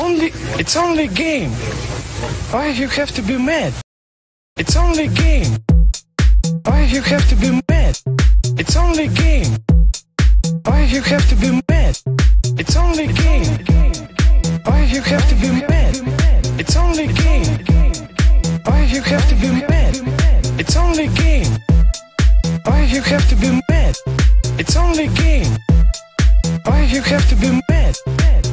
Only, it's only game. Why you have to be mad? It's only game. Why you have to be mad? It's only game. Why you have to be mad? It's only game. Why you have to be mad? It's only game. Why you have to be mad? It's only game. Why you have to be mad? It's only game. Why you have to be mad?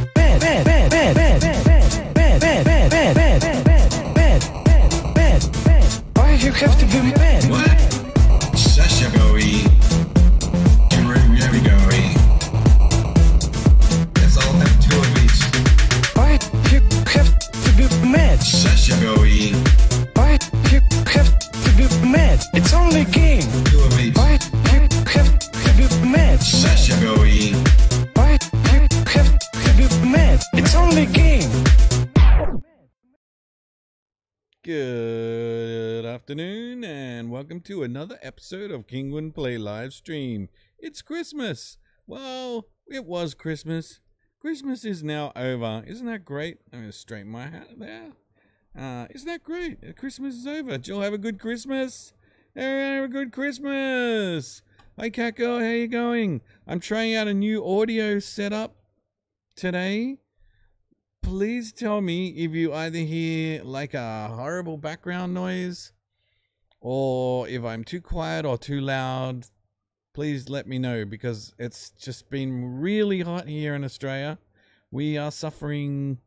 You have to be mad? What? Sasha Bowie. Here we go. Let's all have two of each. Why you have to be mad? Sasha Bowie. Why you have to be mad? It's only a game. Two of each. Why you have to be mad? Sasha Bowie. Good afternoon, and welcome to another episode of Kinguin Play live stream. It's Christmas. Well, it was Christmas. Christmas is now over. Isn't that great? I'm gonna straighten my hat there. Uh, isn't that great? Christmas is over. Did you all have a good Christmas? Everyone have a good Christmas. Hi, Cat Girl. How you going? I'm trying out a new audio setup today please tell me if you either hear like a horrible background noise or if I'm too quiet or too loud. Please let me know because it's just been really hot here in Australia. We are suffering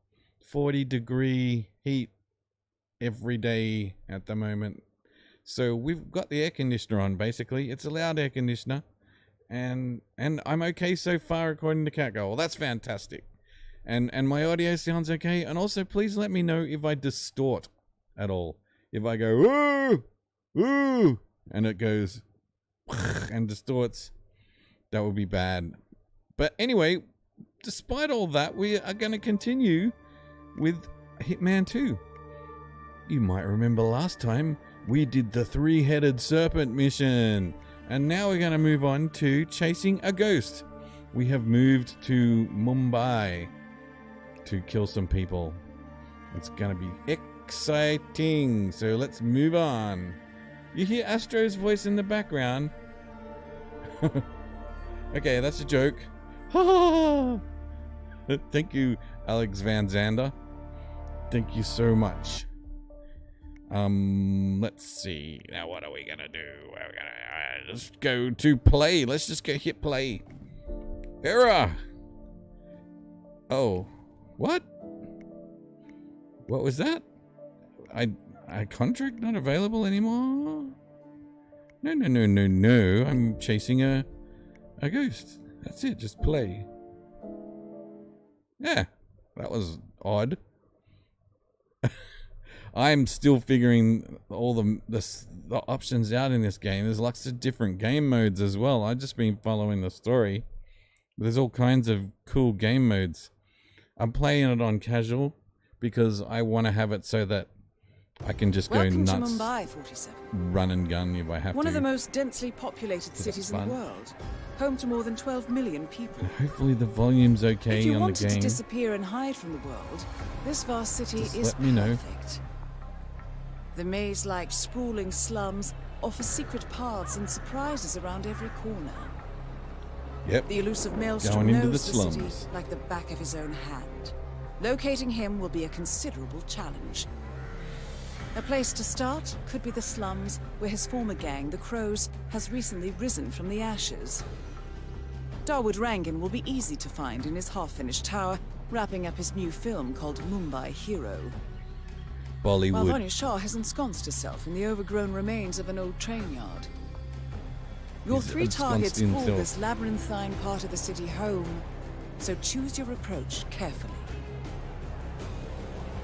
40 degree heat every day at the moment. So we've got the air conditioner on basically. It's a loud air conditioner. And and I'm okay so far according to Catgirl. Well, that's fantastic and and my audio sounds okay. And also please let me know if i distort at all. If i go ooh ooh and it goes and distorts that would be bad. But anyway despite all that we are going to continue with hitman 2 you might remember last time we did the three-headed serpent mission. And now we're going to move on to chasing a ghost. We have moved to mumbai to kill some people. It's gonna be exciting. So let's move on. You hear Astro's voice in the background. okay, that's a joke. Thank you, Alex Van Zander. Thank you so much. Um, let's see. Now, what are we gonna do? We're gonna uh, let's go to play. Let's just go hit play. Error. Oh, what? What was that? I I contract not available anymore? No, no, no, no, no. I'm chasing a a ghost. That's it. Just play. Yeah, that was odd. I'm still figuring all the, the the options out in this game. There's lots of different game modes as well. I've just been following the story. There's all kinds of cool game modes. I'm playing it on casual because I want to have it so that I can just Welcome go to nuts, Mumbai, 47. run and gun if I have One to. of the most densely populated cities in the world. Home to more than 12 million people. And hopefully the volume's okay if you on wanted the to game. disappear and hide from the world, this vast city Just is let me know. perfect. The maze-like sprawling slums offer secret paths and surprises around every corner. Yep. The elusive maelstrom knows the the, city like the back of his own hand. Locating him will be a considerable challenge. A place to start could be the slums, where his former gang, the Crows, has recently risen from the ashes. Dawood Rangan will be easy to find in his half-finished tower, wrapping up his new film called Mumbai Hero. While Bollywood. Vanya Shah has ensconced herself in the overgrown remains of an old train yard. Your three targets call this labyrinthine part of the city home, so choose your approach carefully.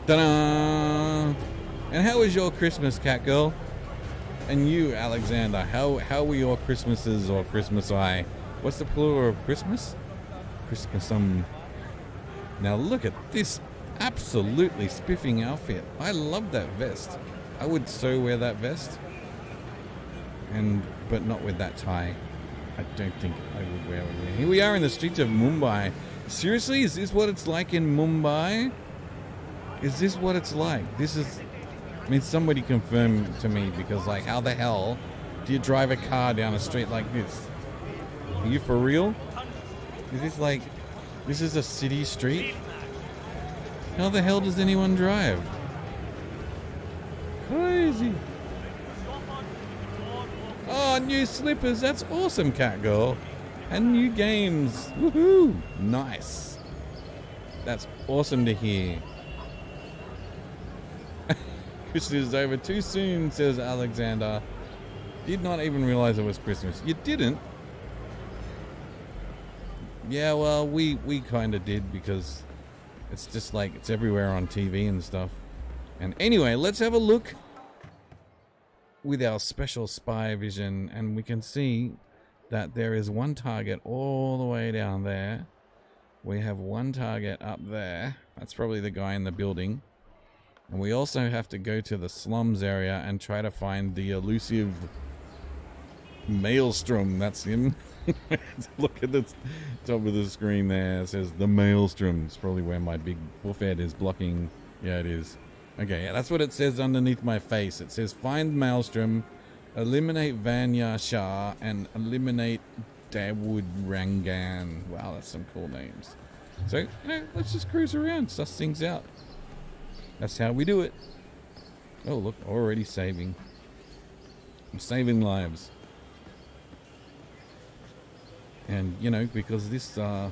Ta-da! And how was your Christmas, cat girl? And you, Alexander, how how were your Christmases or Christmas I? What's the plural of Christmas? Christmasum. Now look at this absolutely spiffing outfit. I love that vest. I would so wear that vest. And but not with that tie. I don't think I would wear it. Here we are in the streets of Mumbai. Seriously, is this what it's like in Mumbai? Is this what it's like? This is. I mean, somebody confirm to me because, like, how the hell do you drive a car down a street like this? Are you for real? Is this like. This is a city street? How the hell does anyone drive? Crazy. Oh, new slippers. That's awesome, cat girl. And new games. Woohoo! Nice. That's awesome to hear. Christmas is over too soon, says Alexander. Did not even realize it was Christmas. You didn't? Yeah, well, we, we kind of did because it's just like it's everywhere on TV and stuff. And anyway, let's have a look with our special spy vision, and we can see that there is one target all the way down there. We have one target up there. That's probably the guy in the building. And we also have to go to the slums area and try to find the elusive Maelstrom. That's him. Look at the top of the screen there. It says the Maelstrom. It's probably where my big wolf head is blocking. Yeah, it is. Okay, that's what it says underneath my face. It says find Maelstrom, eliminate Vanya Shah, and eliminate Dawood Rangan. Wow, that's some cool names. So, you know, let's just cruise around, suss things out. That's how we do it. Oh, look, already saving. I'm saving lives. And, you know, because this, uh,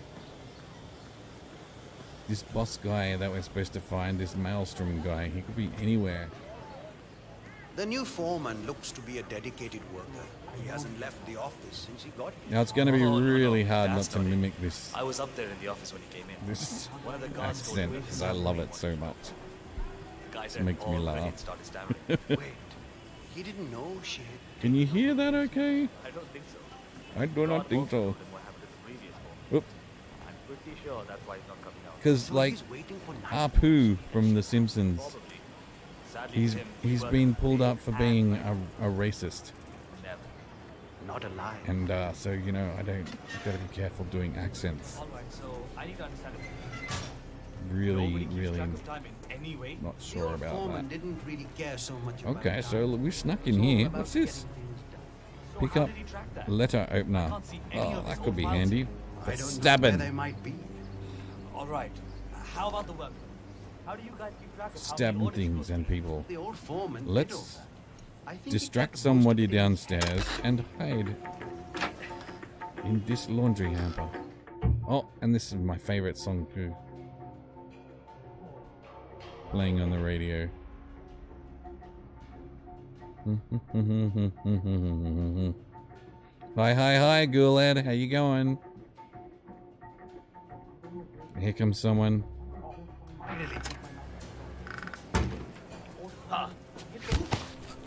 this boss guy that we're supposed to find, this Maelstrom guy, he could be anywhere. The new foreman looks to be a dedicated worker. He hasn't left the office since he got here. Now, it's going to be Oh, no, no, really hard not that's to not it. mimic this, I was up there in the office when he came in. this One of the guards accent, because I love it so much. The guy said, makes me laugh. and started stammering. Wait, he didn't know she had... Can you hear that okay? I don't think so. I do not think so. tell pretty sure that's why he's not coming out. Because, So like, he's waiting for night. Apu from The Simpsons, Probably. Sadly, he's Tim, we he's been pulled up for being a, a racist. never. Not alive. And uh, so, you know, I don't, I've got to be careful doing accents. All right, so I need to understand it. Really, really track of time in any way. not sure old about that. didn't really care so much about Okay, time. so we snuck in It's here. What's this? getting. So Pick up did he track that? letter opener. can't see any Oh, that could old be files. Handy. I don't know where stabbing. they might be. All right. How about the work? How do you guys keep track of Stabbing things and people. The old foreman did all Let's that. I think he distract kept most of somebody downstairs and hide in this laundry hamper. Oh, and this is my favorite song too. Playing on the radio. hi, hi, hi, Ghoulhead. How you going? Here comes someone.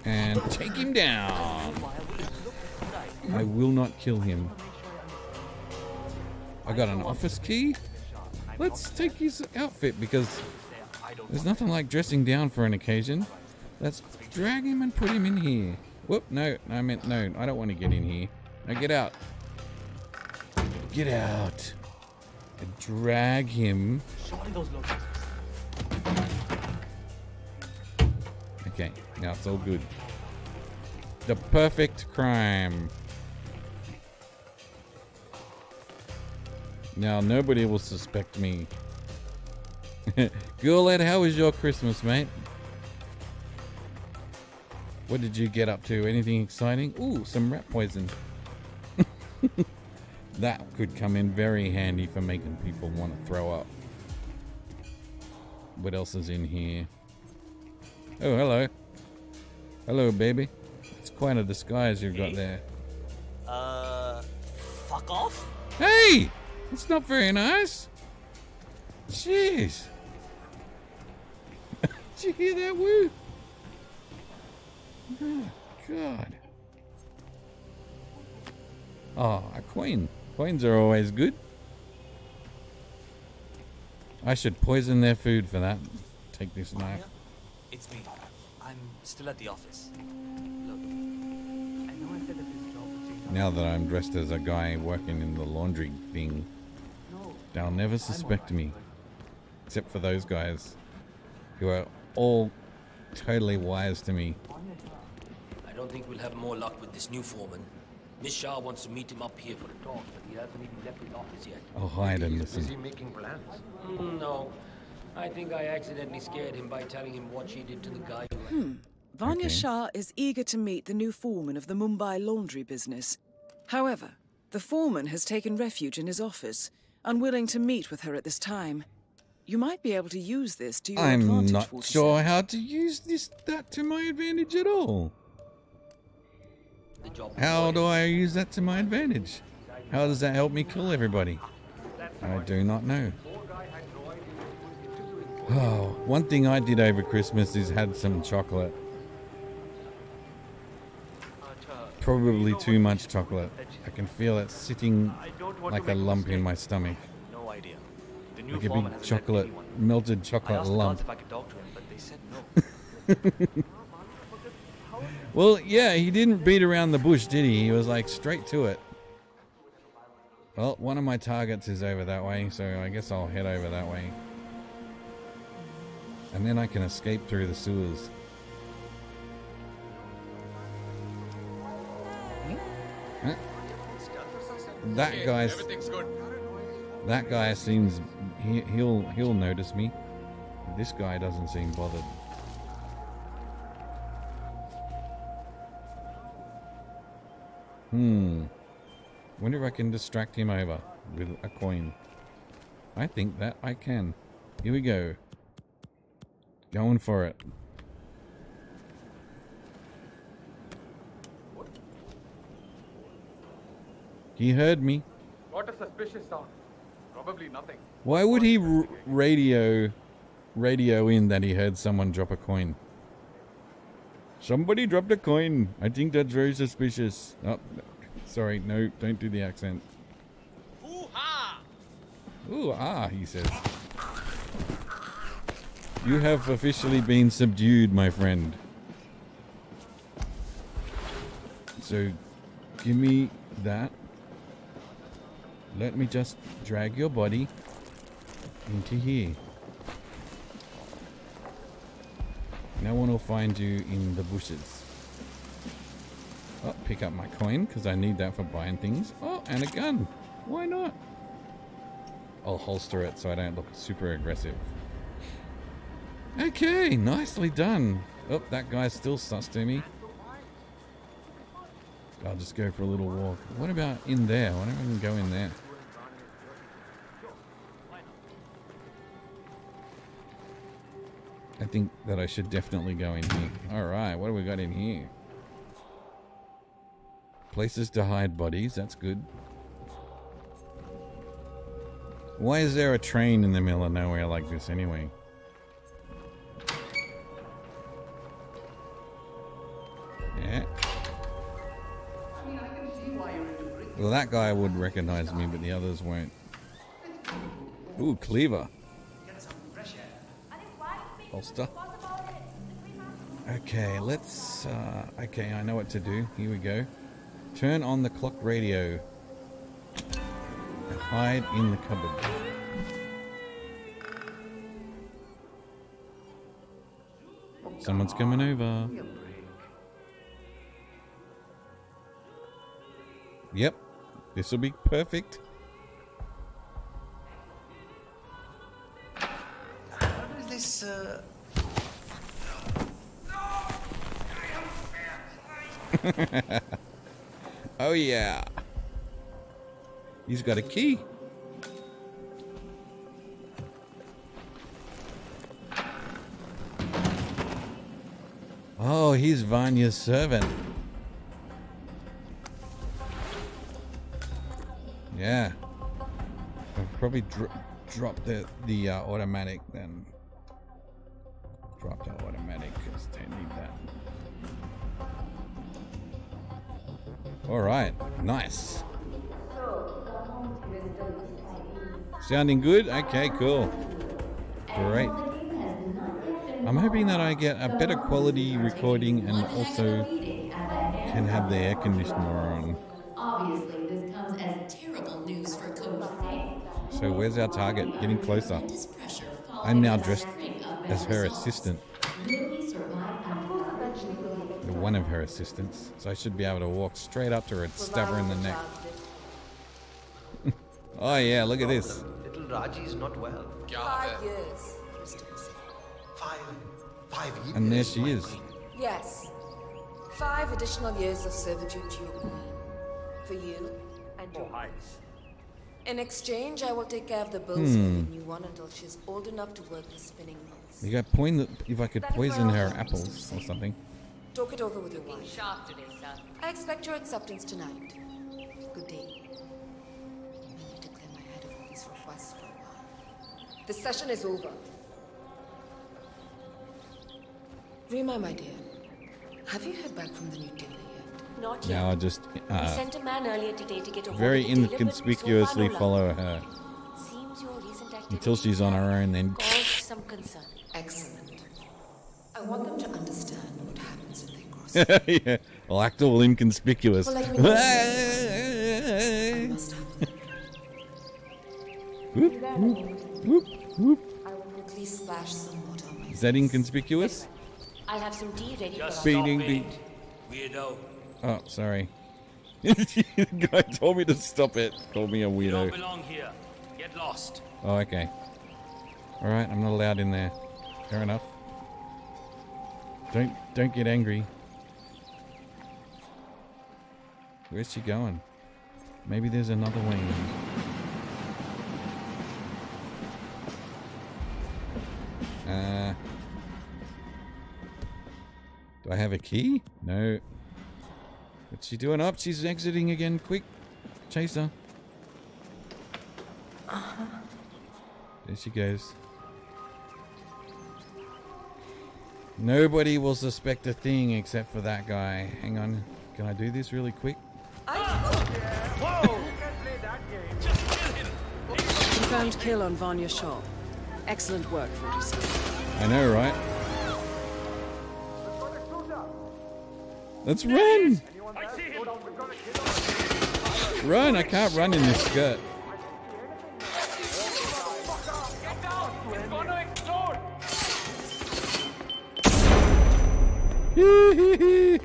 And take him down. I will not kill him. I got an office key. Let's take his outfit because there's nothing like dressing down for an occasion. Let's drag him and put him in here. Whoop, no, no, I meant no. I don't want to get in here. No, get out. Get out. Drag him. Okay, now it's all good. The perfect crime. Now nobody will suspect me. Ghoulhead, how was your Christmas, mate? What did you get up to? Anything exciting? Ooh, some rat poison. that could come in very handy for making people want to throw up. What else is in here? Oh, hello. Hello, baby. It's quite a disguise you've got there. Uh, fuck off. Hey! That's not very nice. Jeez. Did you hear that woo? Oh, God. Oh, a coin. Coins are always good. I should poison their food for that. Take this knife. It's me. I'm still at the office. Look, I know I said that this job would Now that I'm dressed as a guy working in the laundry thing, No, they'll never suspect me. Except for those guys who are all totally wise to me. I don't think we'll have more luck with this new foreman. Miss Shah wants to meet him up here for a talk, but he hasn't even left his office yet. I'll hide and Is he making plans? Mm, no. I think I accidentally scared him by telling him what she did to the guy who... Vanya Okay. Shah is eager to meet the new foreman of the Mumbai laundry business. However, the foreman has taken refuge in his office, unwilling to meet with her at this time. You might be able to use this to your I'm advantage. not 47. sure how to use this that to my advantage at all. The job How do I use that to my advantage? How does that help me kill everybody? I do not know. Oh, one thing I did over Christmas is had some chocolate. Probably too much chocolate. I can feel it sitting like a lump in my stomach. No idea. Like a big chocolate, melted chocolate lump. Well, yeah, he didn't beat around the bush, did he? He was like straight to it. Well, one of my targets is over that way, so I guess I'll head over that way. And then I can escape through the sewers. Huh? That guy's that guy seems he, he'll he'll notice me. This guy doesn't seem bothered. Hmm. Wonder if I can distract him over with a coin. I think that I can. Here we go. Going for it. He heard me. What a suspicious sound. Probably nothing. Why would he r- radio radio in that he heard someone drop a coin? Somebody dropped a coin. I think that's very suspicious. Oh, sorry. No, don't do the accent. Ooh ah, he says. You have officially been subdued, my friend. So, give me that. Let me just drag your body into here. No one will find you in the bushes. Oh, pick up my coin because I need that for buying things. Oh, and a gun. Why not? I'll holster it so I don't look super aggressive. Okay, nicely done. Oh, that guy's still sus to me. I'll just go for a little walk. What about in there? Why don't we go in there? I think that I should definitely go in here. Alright, what do we got in here? Places to hide bodies, that's good. Why is there a train in the middle of nowhere like this anyway? Yeah. Well, that guy would recognize me, but the others won't. Ooh, cleaver. Holster. Okay, let's. Uh, okay, I know what to do. Here we go. Turn on the clock radio. And hide in the cupboard. Someone's coming over. Yep, this will be perfect. Is this? Uh... Oh yeah. He's got a key. Oh, he's Vanya's servant. Yeah. I'll probably dro- drop the the uh, automatic then. Drop the automatic because they need that. All right, nice. Sounding good? Okay, cool. Great. I'm hoping that I get a better quality recording and also can have the air conditioner on. Obviously, this comes as terrible news for Coach So where's our target? Getting closer. I'm now dressed as her assistant. Will he survive Or one of her assistants. So I should be able to walk straight up to her and stab her in the neck. Oh yeah, look at this. Little Raji is not well. Five years. Five, five years. And there she is. Yes. Five additional years of servitude to your queen. For you and your wife. In exchange, I will take care of the bills for the Hmm. new one until she's old enough to work the spinning mills. You got point if I could poison her apples or something. Talk it over with your wife. sharp today, sir. I expect your acceptance tonight. Good day. I need to clear my head of all these requests for a while. The session is over. Rima, my dear, have you heard back from the new tailor yet? Not yet. Now I'll just We uh, sent a man earlier today to get a very the inconspicuously so far no luck. follow her Seems your recent until she's on her own. Then caused some concern. Excellent. I want them to understand what happens if yeah, I'll act all inconspicuous. Well, let I must. Whoop, whoop, whoop, whoop. I will quickly splash some water on my Is that inconspicuous? I'll have some tea ready Just for Beating, stop beat. it, weirdo. Oh, sorry. the guy told me to stop it. Called me a You don't weirdo. belong here. Get lost. Oh, okay. All right, I'm not allowed in there. Fair enough. Don't don't get angry. Where's she going? Maybe there's another wing. Uh, do I have a key? No. What's she doing up? She's exiting again. Quick, chase her. There she goes. Nobody will suspect a thing except for that guy. Hang on. Can I do this really quick? Confirmed kill on Vanya Shah. Excellent work, 47. I know, right? Let's run! Run! I can't run in this skirt.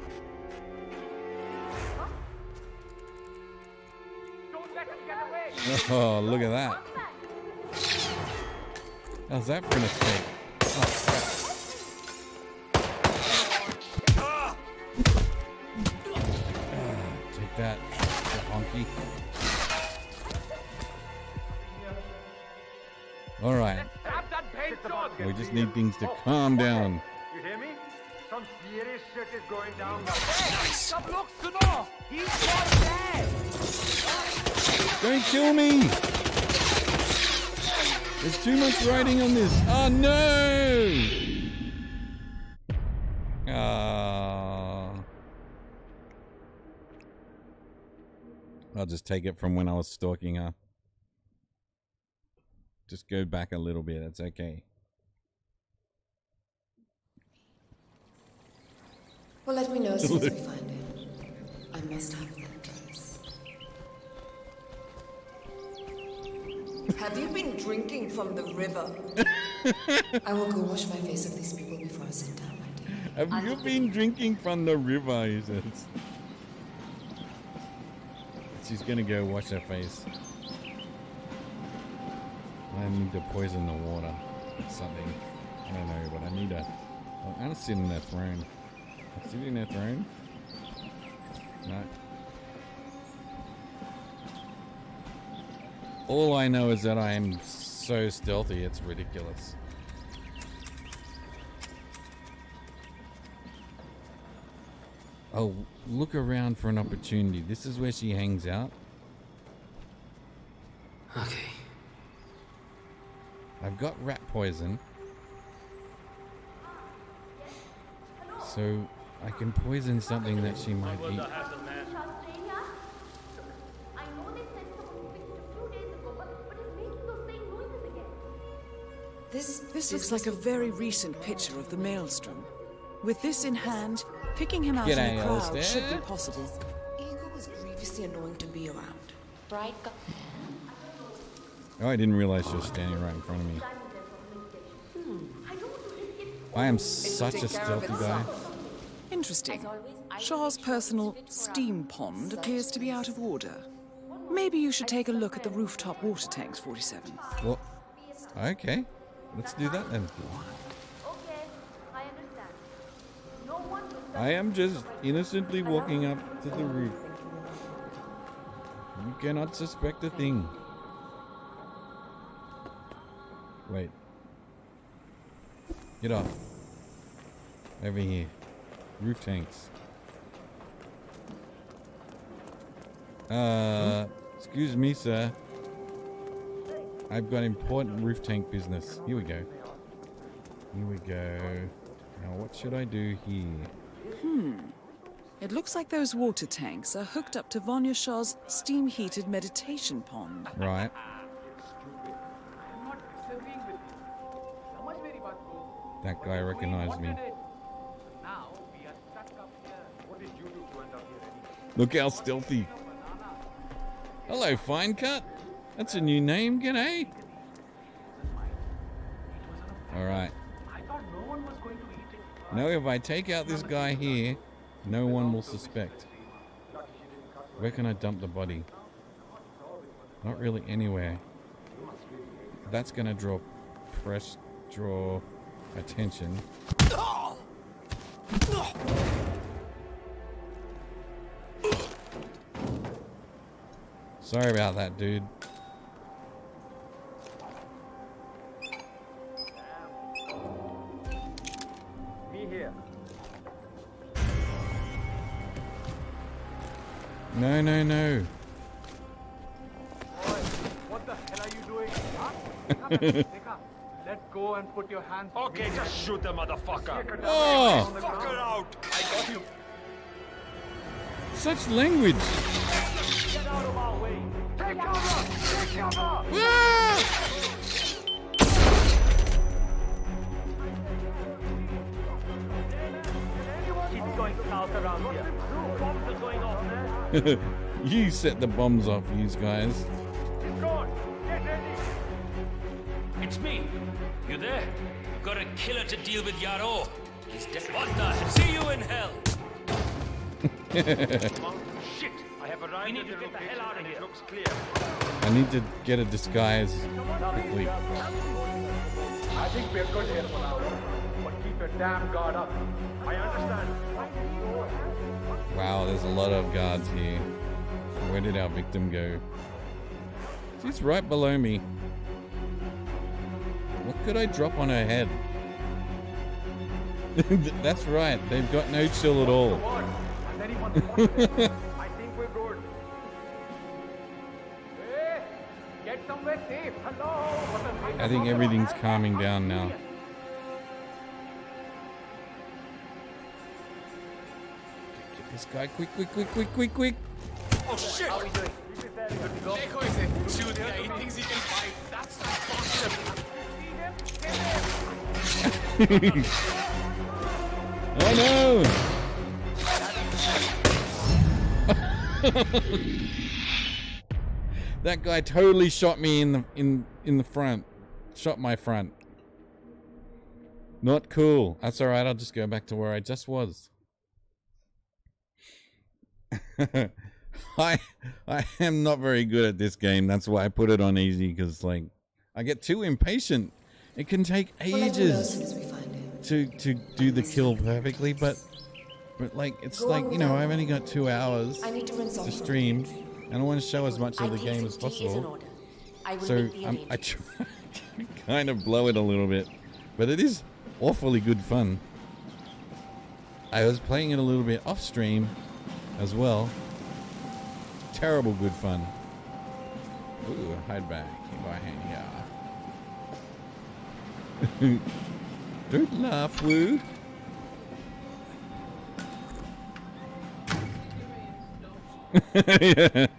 oh, look at that. How's that for an escape? Oh, crap. Ah, take that, you honky. All right. We just need things to calm down. You hear me? Some serious shit is going down. Don't kill me! There's too much writing on this. Oh no! Ah. I'll just take it from when I was stalking her. Just go back a little bit. That's okay. Well, let me know as soon as we find it. I must have that Have you been drinking from the river? I will go wash my face of these people before I sit down, my dear. Have you been drinking from the river? He says. She's gonna go wash her face. I need to poison the water. Something. I don't know, but I need to. I'm gonna sit in that throne. Sit in that throne? No. All I know is that I am so stealthy, it's ridiculous. Oh, look around for an opportunity. This is where she hangs out. Okay. I've got rat poison. So I can poison something that she might eat. This, this looks like a very recent picture of the Maelstrom. With this in hand, picking him out G'day, in a crowd Alistair. should be possible. Ego was grievously annoying to be around. Bright Oh, I didn't realize she was standing right in front of me. Hmm. I am such a stealthy guy. Interesting. Shah's personal steam pond appears to be out of order. Maybe you should take a look at the rooftop water tanks, 47. Well, okay. Let's do that then. I am just innocently walking up to the roof. You cannot suspect a thing. Wait. Get off. Over here. Roof tanks. Uh, excuse me, sir. I've got important roof tank business. Here we go. Here we go. Now, what should I do here? Hmm. It looks like those water tanks are hooked up to Vanya Shah's steam-heated meditation pond. Right. That guy recognized me. Look how stealthy. Hello, Fine Cut. That's a new name, g'day. Alright. Now if I take out this guy here, no one will suspect. Where can I dump the body? Not really anywhere. That's gonna draw press, draw attention. Sorry about that, dude. No, no, no. What the hell are you doing? Huh? Let go and put your hands. Okay, just shoot the motherfucker. Oh! Fuck her out. I got you. Such language. Get out of our way. Take cover. Take cover. Ah! It's going south around here. you set the bombs off, you guys. It's gone. Get ready. It's me. You there? I've Got a killer to deal with, Yaro. He's dead. What the? See you in hell. Shit. I have arrived We need to get the hell out of here. Looks clear. I need to get a disguise quickly. I think we're good here for now. But keep your damn guard up. I understand. Wow, there's a lot of guards here. Where did our victim go? She's right below me. What could I drop on her head? That's right, they've got no chill at all. Has anyone spotted it? I think we're good. Hey, get somewhere safe. Hello. What the hell? I think everything's calming down now. This guy quick, quick, quick, quick, quick, quick. Oh shit! How are we doing? Neko is a dude guy. He thinks he can fight. That's not oh no! that guy totally shot me in the in in the front. Shot my front. Not cool. That's all right. I'll just go back to where I just was. I I am not very good at this game. That's why I put it on easy because like I get too impatient. It can take We'll let you know as ages soon as we find him. to to do the kill perfectly, but but like it's Go like you know I've only got two hours I need to rinse off to my stream, and I want to show as much of the game as some tea is in possible. order. I will So I'm, I try kind of blow it a little bit, but it is awfully good fun. I was playing it a little bit off stream as well. Terrible good fun. Ooh, hide back. Keep my hand here. Don't laugh, woo. yeah.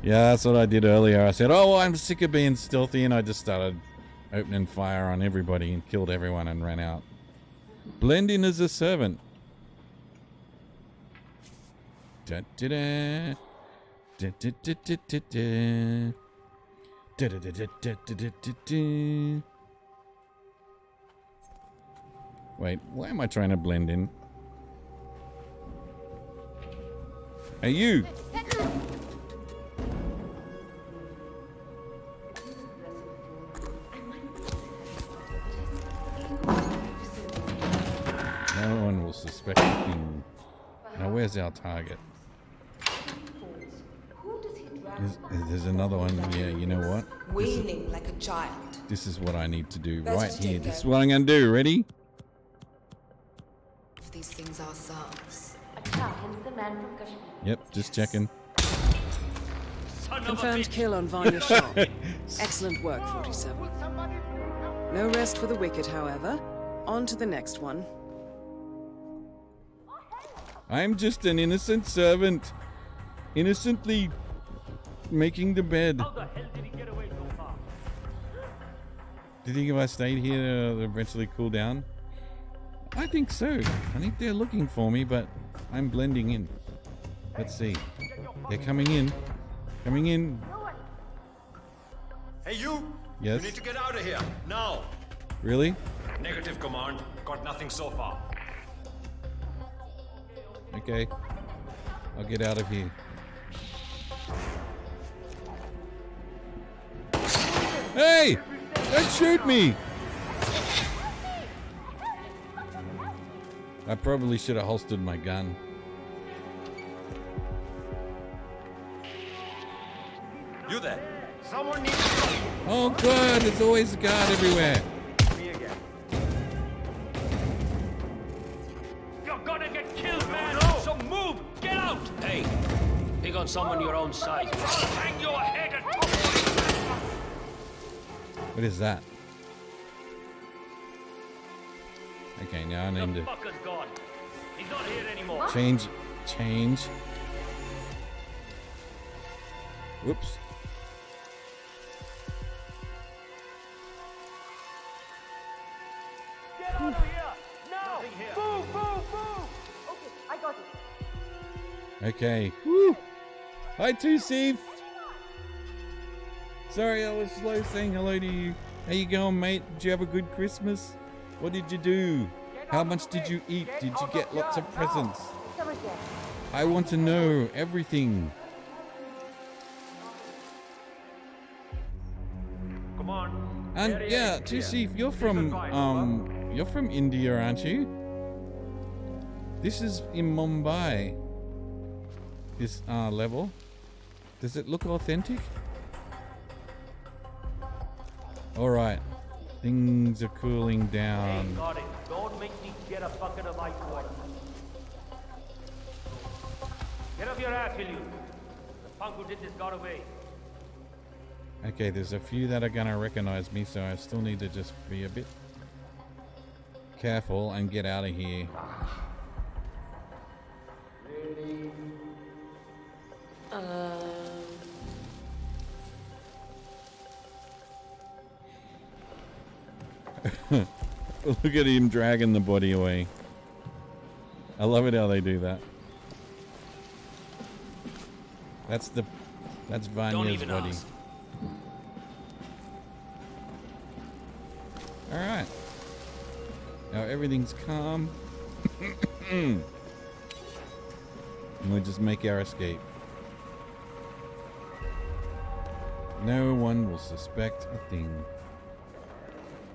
Yeah, that's what I did earlier. I said, "Oh, I'm sick of being stealthy," and I just started opening fire on everybody and killed everyone and ran out. Blend in as a servant. Wait, why am I trying to blend in? Hey, you! No one will suspect thing. Now, where's our target? There's, there's another one. Yeah, you know what? This is, Wailing like a child. this is what I need to do Let's right here. This is what I'm going to do. Ready? These things ourselves. The man from Yep, just checking. Confirmed kill on Vanya Shah. Excellent work, 47. No rest for the wicked, however. On to the next one. I'm just an innocent servant. Innocently making the bed. How the hell did he get away so far? Do you think if I stayed here, it'll eventually cool down? I think so. I think they're looking for me, but I'm blending in. Let's see. They're coming in. Coming in. Hey, you! Yes? You need to get out of here, now! Really? Negative, Command. Got nothing so far. Okay. I'll get out of here. Hey! Don't shoot me! I probably should have holstered my gun. You there? Someone needs Oh god, there's always a guard everywhere. me again. You're gonna get killed, man! So move! Get out! Hey, pick on someone your own size. I'll hang your head and top What is that? Okay, now I need to. He's not here anymore. change, change. Whoops. Get out of here! Now! Move, move, move! Okay, I got it. Okay. Woo. Hi, Two Steve. Sorry, I was slow saying hello to you. How you going, mate? Did you have a good Christmas? What did you do? How much did you eat? Did you get lots of presents? I want to know everything. Come on. And yeah, is Two clear. Steve, you're from um, you're from India, aren't you? This is in Mumbai. This uh, level. Does it look authentic? All right, things are cooling Hey, down. got it. Don't make me get a bucket of ice water. Get off your ass, will you? The punk who did this got away. Okay, there's a few that are gonna recognize me, so I still need to just be a bit careful and get out of here. Uh, Look at him dragging the body away. I love it how they do that. That's the that's Vanya's even body. All right. Now everything's calm. and we'll just make our escape. No one will suspect a thing.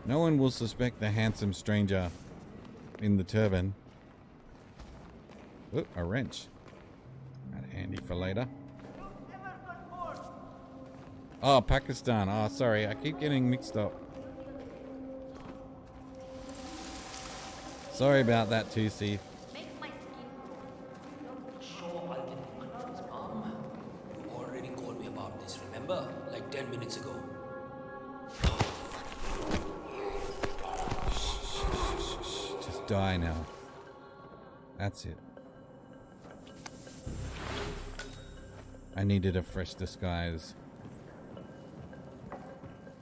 No one will suspect the handsome stranger in the turban. Ooh, a wrench. Handy for later. Oh, Pakistan. Oh, sorry. I keep getting mixed up. Sorry about that, 2C. That's it. I needed a fresh disguise.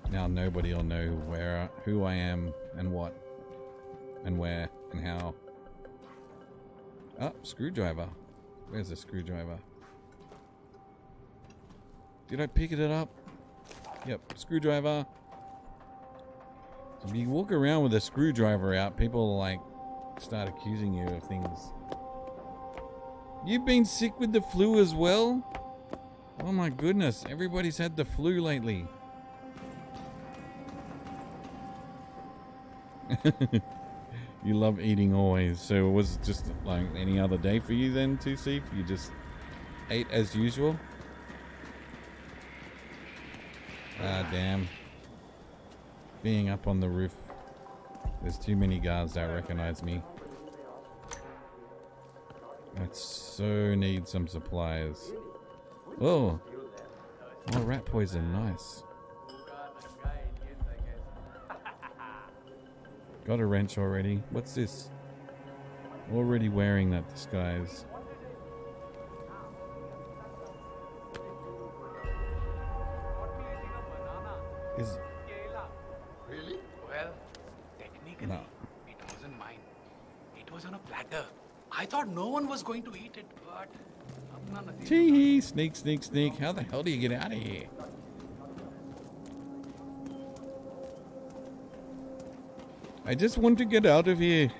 Now nobody will know where, who I am, and what, and where, and how. Oh, screwdriver. Where's the screwdriver? Did I pick it up? Yep, screwdriver. If you walk around with a screwdriver out, people are like start accusing you of things. You've been sick with the flu as well? Oh my goodness, everybody's had the flu lately. you love eating always, so it was just like any other day for you then, 2C? You just ate as usual? Ah, damn. Being up on the roof. There's too many guards that recognize me. I so need some supplies. Oh! Oh, rat poison, nice. Got a wrench already. What's this? Already wearing that disguise. Is Really? Well, technically, No. it wasn't mine. It was on a platter. I thought no one was going to eat it, but Tee sneak, sneak, sneak. How the hell do you get out of here? I just want to get out of here.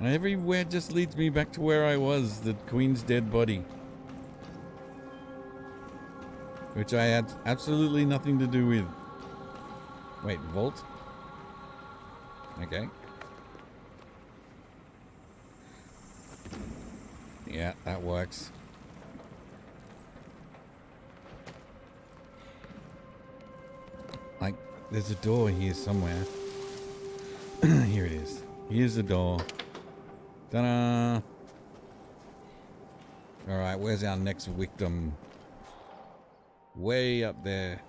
And everywhere just leads me back to where I was, the Queen's dead body. Which I had absolutely nothing to do with. Wait, Vault? Okay. Yeah, that works. Like, there's a door here somewhere. here it is. Here's the door. Ta-da! Alright, where's our next victim? Way up there.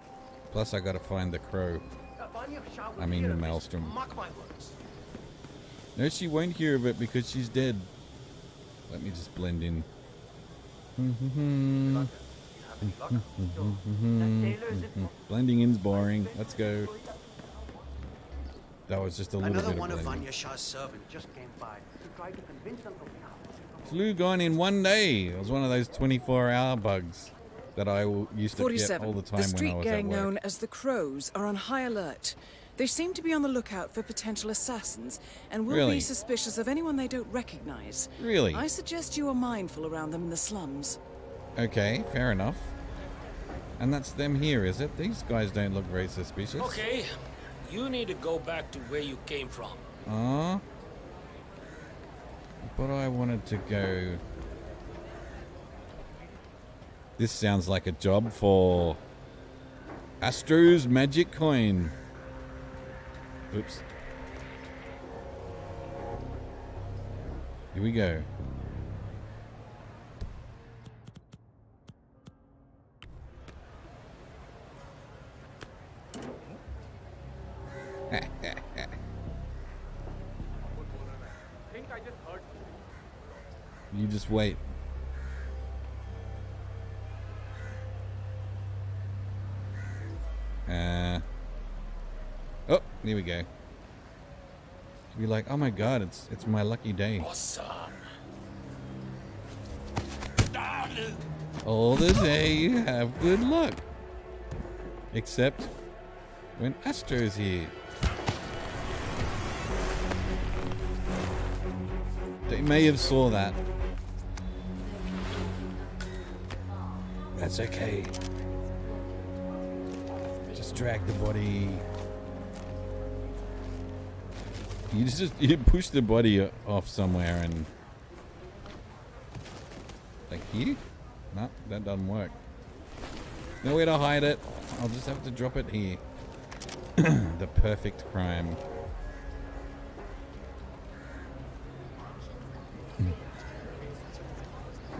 Plus I gotta find the crow. I mean the maelstrom. Mark my words. No, she won't hear of it because she's dead. Let me just blend in. Blending in's boring. Let's go. That was just a little Another bit one of of blending. Vanya Shah's servants just came by to try to convince Uncle Tom. Flu gone in one day. It was one of those 24 hour bugs that I used to get all the time the when I street was at work. street gang known as the Crows are on high alert. They seem to be on the lookout for potential assassins and will Really? be suspicious of anyone they don't recognize. Really? I suggest you are mindful around them in the slums. Okay, fair enough. And that's them here, is it? These guys don't look very suspicious. Okay, you need to go back to where you came from. Uh, but I wanted to go. This sounds like a job for Astro's magic coin. Oops. Here we go. You just wait. Uh. Oh, here we go. Be like, oh my god, it's it's my lucky day. Awesome. All the day you have good luck. Except when Esther is here. They may have saw that. That's okay. Just drag the body. You just you push the body off somewhere and like here? No, that doesn't work. Nowhere to hide it. I'll just have to drop it here. the perfect crime. Hmm.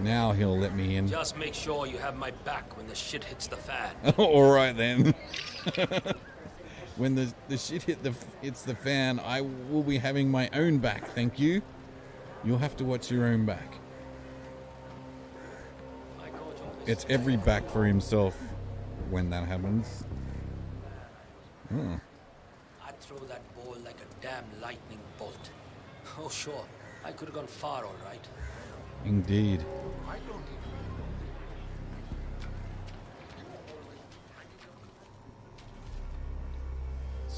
now he'll let me in. Just make sure you have my back when the shit hits the fan. All right then. when the the shit hit the hits the fan, I will be having my own back. Thank you. You'll have to watch your own back. It's every back for himself when that happens. Hmm. I'd throw that ball like a damn lightning bolt. Oh, sure. I could have gone far, all right. Indeed.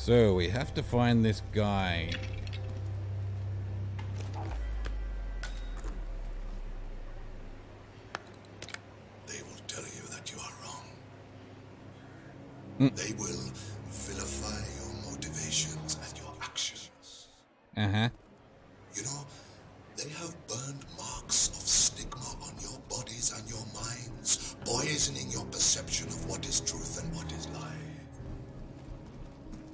So we have to find this guy. They will tell you that you are wrong. Mm. They will vilify your motivations and your actions. Uh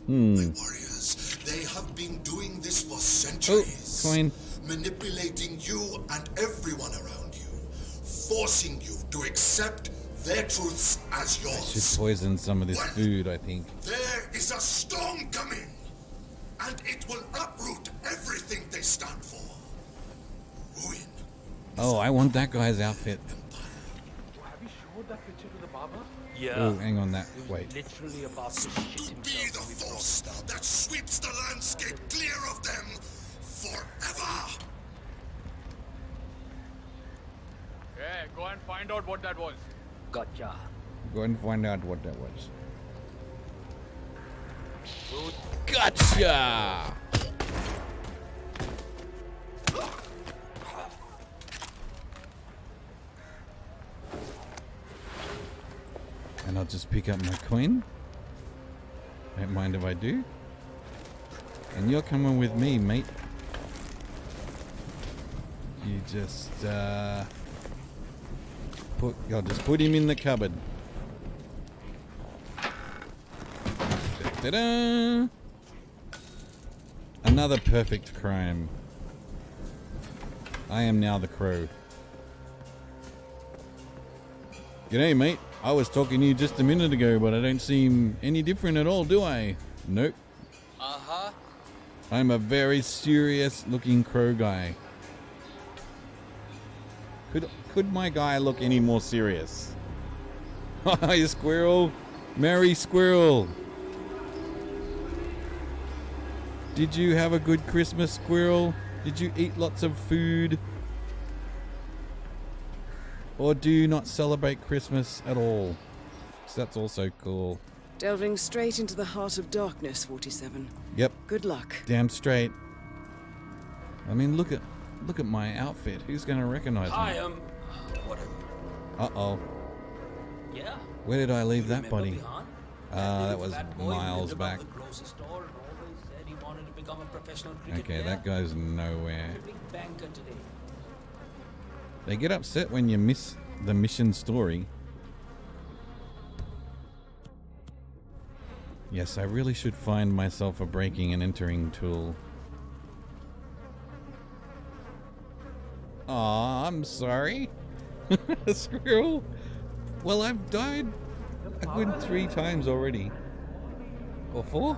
Hmm. Warriors, they have been doing this for centuries. Oh, coin. Manipulating you and everyone around you, forcing you to accept their truths as Should yours. poison some of this food, I think. There is a storm coming, and it will uproot everything they stand for. Ruin. Oh, I want that guy's outfit. Have you showed that picture to the barber? Yeah. Oh, hang on that. He Wait. literally about to shit himself when we Force that sweeps the landscape clear of them forever. Hey, go and find out what that was. Gotcha. Go and find out what that was. Gotcha! And I'll just pick up my coin. Don't mind if I do. And you're coming with me, mate. You just, uh... Put, I'll just put him in the cupboard. Ta-da! Another perfect crime. I am now the crow. G'day, mate. I was talking to you just a minute ago, but I don't seem any different at all, do I? Nope. Uh huh. I'm a very serious looking crow guy. Could could my guy look any more serious? Hi, squirrel. Merry squirrel. Did you have a good Christmas, squirrel? Did you eat lots of food? Or do you not celebrate Christmas at all? 'Cause that's also cool. Delving straight into the heart of darkness, 47. Yep. Good luck. Damn straight. I mean, look at look at my outfit. Who's gonna recognize Hi, me? um, whatever. Uh oh. Yeah. Where did I leave You that remember body? Bihan? Uh, that little was fat boy who miles back. above the grocery store and always said he wanted to become a professional cricket Okay, that goes nowhere. He's a big banker today. They get upset when you miss the mission story. Yes, I really should find myself a breaking and entering tool. Aw, I'm sorry. Squirrel. Well, I've died a good three times already. Or four?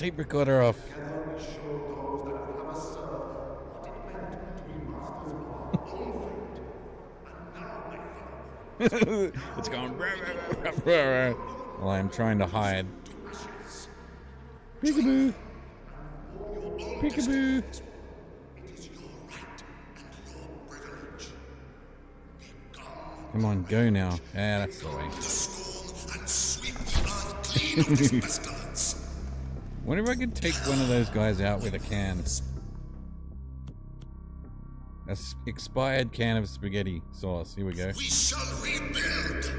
Tape recorder off. it's going. While I'm trying to hide. Peekaboo. Peekaboo. Come on, go now. Yeah, that's the way. Wonder if I could take one of those guys out with a can. A s- expired can of spaghetti sauce. Here we go. We shall rebuild.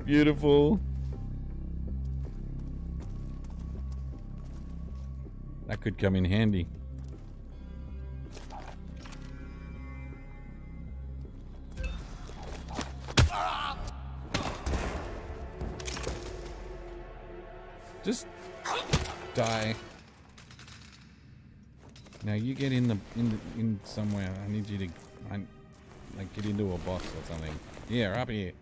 Beautiful. That could come in handy. Just die. Now you get in the in the, in somewhere. I need you to I, like get into a box or something. Yeah, up here.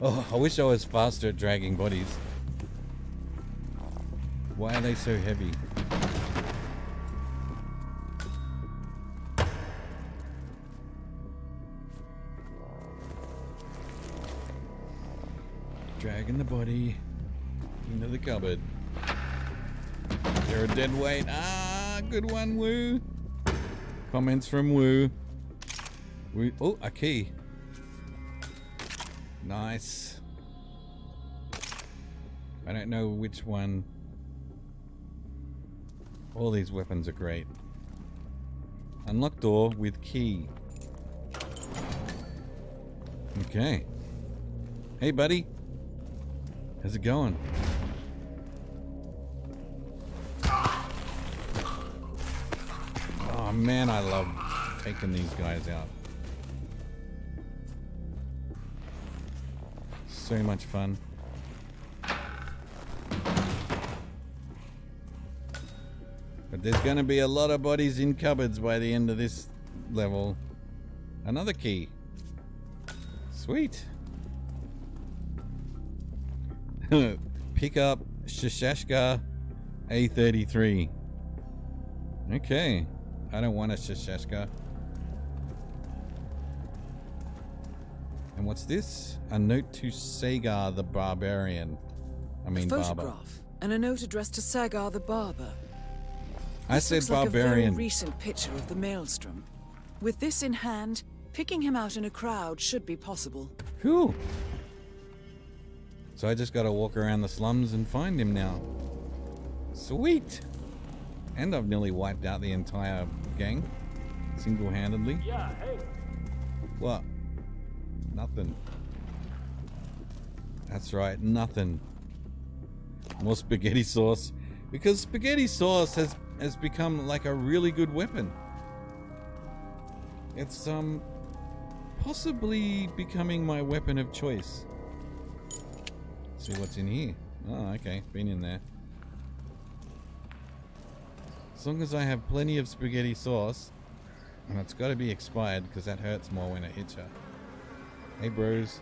Oh, I wish I was faster at dragging bodies. Why are they so heavy? Dragging the body into the cupboard. You're a dead weight. Ah, good one, Woo. Comments from Woo. Woo. Oh, a key. Nice. I don't know which one. All these weapons are great. Unlock door with key. Okay. Hey, buddy. How's it going? Man, I love taking these guys out. So much fun. But there's gonna be a lot of bodies in cupboards by the end of this level. Another key. Sweet. Pick up Shashashka A33. Okay. I don't want a Shashashka. And what's this? A note to Sagar the Barbarian. I mean, a Barber. photograph and a note addressed to Sagar the Barber. I This said looks like a Barbarian. recent picture of the Maelstrom. With this in hand, picking him out in a crowd should be possible. Cool. So I just gotta walk around the slums and find him now. Sweet. And I've nearly wiped out the entire gang. Single-handedly. Yeah, hey. What? Nothing. That's right, nothing. More spaghetti sauce. Because spaghetti sauce has, has become like a really good weapon. It's, um, possibly becoming my weapon of choice. See what's in here. Oh, okay. Been in there. As long as I have plenty of spaghetti sauce, and it's got to be expired because that hurts more when it hits you. Hey, bros.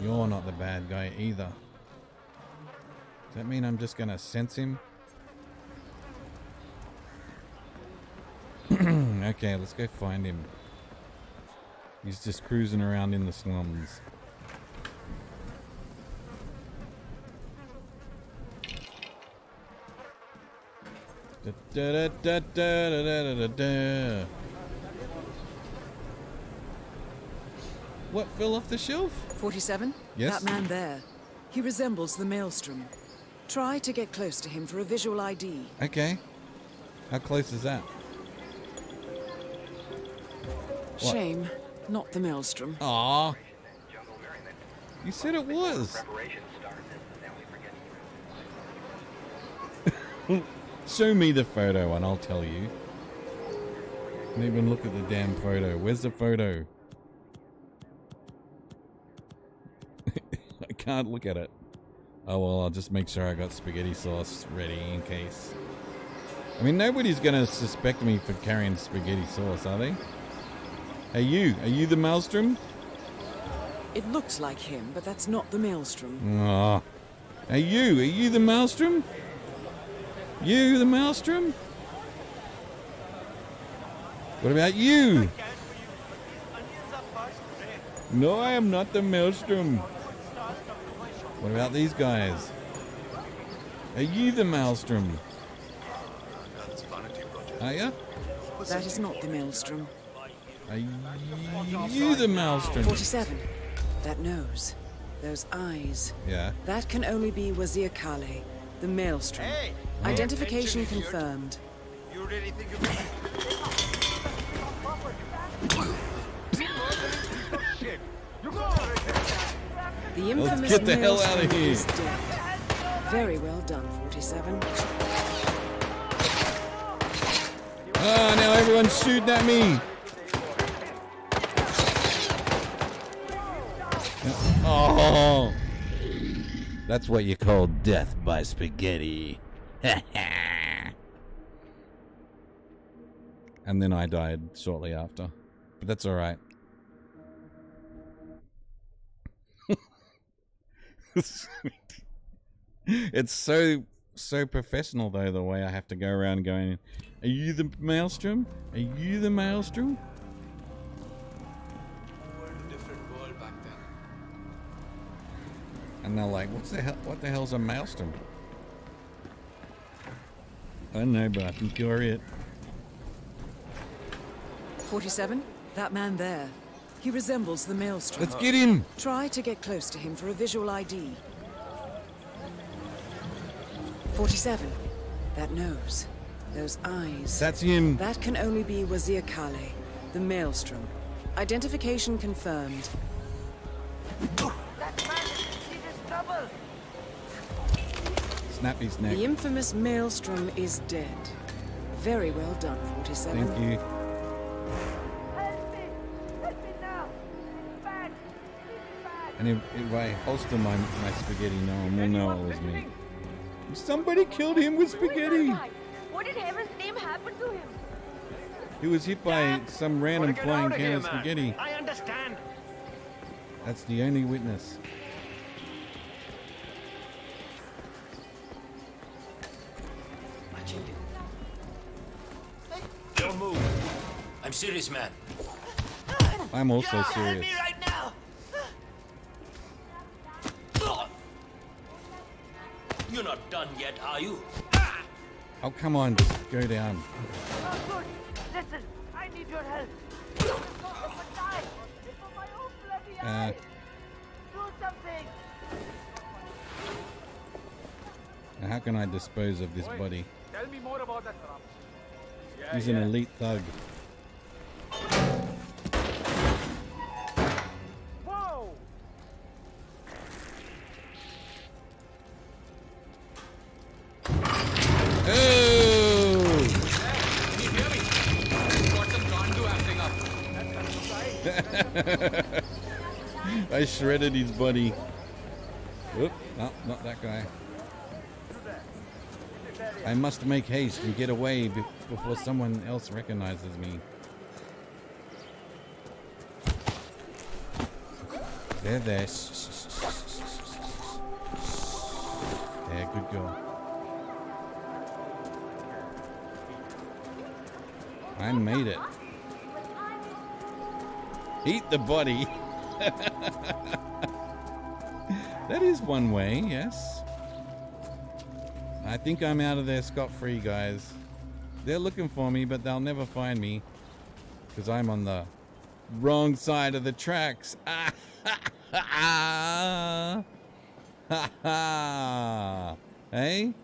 You're not the bad guy either. Does that mean I'm just going to sense him? okay, let's go find him. He's just cruising around in the slums. What fell off the shelf? 47? Yes. That man there. He resembles the Maelstrom. Try to get close to him for a visual ID. Okay. How close is that? What? Shame. Not the Maelstrom. Ah. You said it was. Show me the photo and I'll tell you. Don't even look at the damn photo. Where's the photo? I can't look at it. Oh well, I'll just make sure I got spaghetti sauce ready in case. I mean, nobody's gonna suspect me for carrying spaghetti sauce, are they? Hey, you. Are you the Maelstrom? It looks like him, but that's not the Maelstrom. Aw. Hey, you. Are you the Maelstrom? You, the Maelstrom? What about you? No, I am not the Maelstrom. What about these guys? Are you the Maelstrom? Are ya? That is not the Maelstrom. Are you the Maelstrom? 47. That nose. Those eyes. Yeah. That can only be Wazir Kale, the Maelstrom. Oh. Identification confirmed. You really think you The infamous Let's get the hell out of here. is dead. Very well done, 47. Ah, now everyone's shooting at me. Oh. That's what you call death by spaghetti. and then I died shortly after. But that's alright. it's so so professional though the way I have to go around going, Are you the maelstrom? Are you the maelstrom? And they're like, What's the hell what the hell's a maelstrom? I don't know, but I think you're it. 47? That man there. He resembles the maelstrom. Let's get him! Try to get close to him for a visual ID. 47. That nose. Those eyes. That's him. That can only be Wazir Kale, the maelstrom. Identification confirmed. Snap his neck. The infamous maelstrom is dead. Very well done, 47. Thank you. And if, if I holster my, my spaghetti, no one will know it was me. Somebody killed him with spaghetti! What did heaven's name happen to him? He was hit by some random get flying can of spaghetti. I understand. That's the only witness. Serious, man. I'm also serious. right now. You're not done yet, are you? Oh, come on, just go down. Oh, good. Listen, I need your help. This is not for time. It's for my own bloody Uh. Do something. now how can I dispose of this Oi, body? Tell me more about that corruption. Yeah, He's an elite thug. I shredded his buddy. Oop, no, not that guy. I must make haste and get away be- before someone else recognizes me. There, there. There, good girl. I made it. Eat the body. that is one way, yes. I think I'm out of there scot free, guys. They're looking for me, but they'll never find me because I'm on the wrong side of the tracks. Ah, ha, ha. Hey?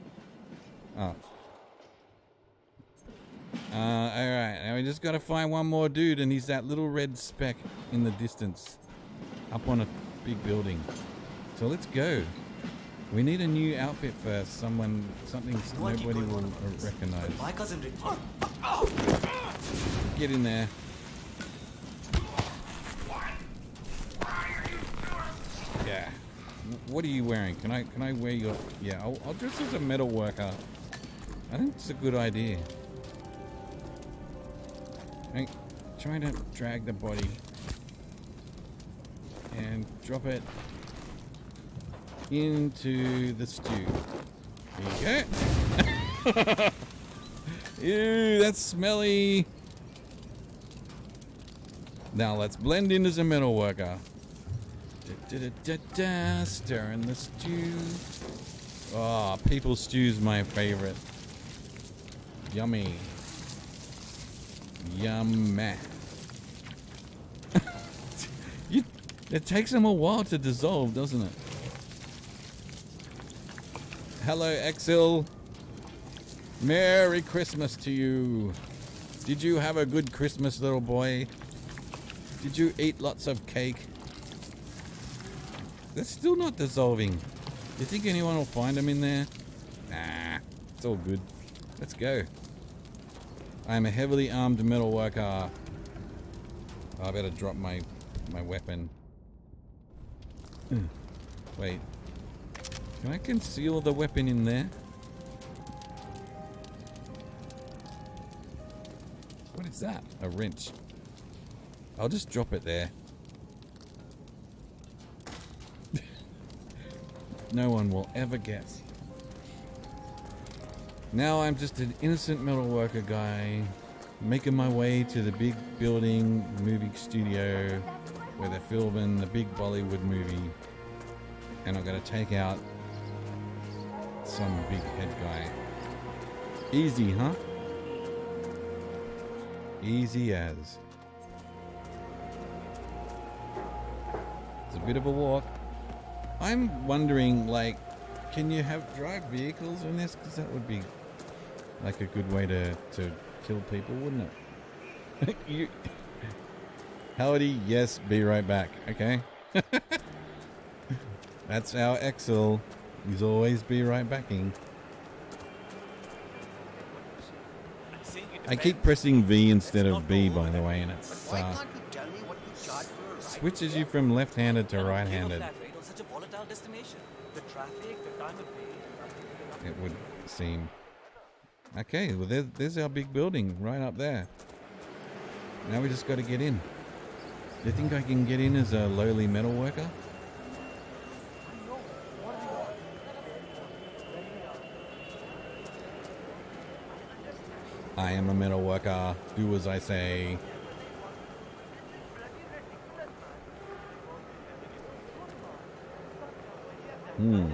Oh. Uh, alright, now we just gotta find one more dude, and he's that little red speck in the distance. Up on a big building. So let's go. We need a new outfit first. Someone, something s- No idea nobody will on with this. recognize. My cousin Get in there. Yeah. What are you wearing? Can I can I wear your? Yeah, I'll, I'll dress as a metal worker. I think it's a good idea. Hey, trying to drag the body and drop it into the stew. There you go. Ew, that's smelly. Now let's blend in as a metal worker. Da, da, da, da, da, stirring the stew. Ah, oh, people stew's my favorite. Yummy. Yum. you, it takes them a while to dissolve, doesn't it? Hello, Exil. Merry Christmas to you. Did you have a good Christmas, little boy? Did you eat lots of cake? They're still not dissolving. You think anyone will find them in there? Nah, it's all good. Let's go. I am a heavily armed metal worker. I better drop my my weapon. Wait. Can I conceal the weapon in there? What is that? A wrench. I'll just drop it there. no one will ever guess. Now I'm just an innocent metal worker guy making my way to the big building movie studio where they're filming the big Bollywood movie. And I'm going to take out some big head guy. Easy, huh? Easy as. It's a bit of a walk. I'm wondering, like, can you have drive vehicles in this? Because that would be like a good way to, to kill people, wouldn't it? you, Howdy, yes, be right back. Okay. That's our Excel. He's always be right backing. I keep pressing V instead of B, by the way, and it's uh, switches you from left-handed to right-handed. Such a volatile destination. The traffic, the time of day. It would seem. Okay, well there's, there's our big building right up there. Now we just got to get in. Do you think I can get in as a lowly metal worker? I am a metal worker. Do as I say. Hmm.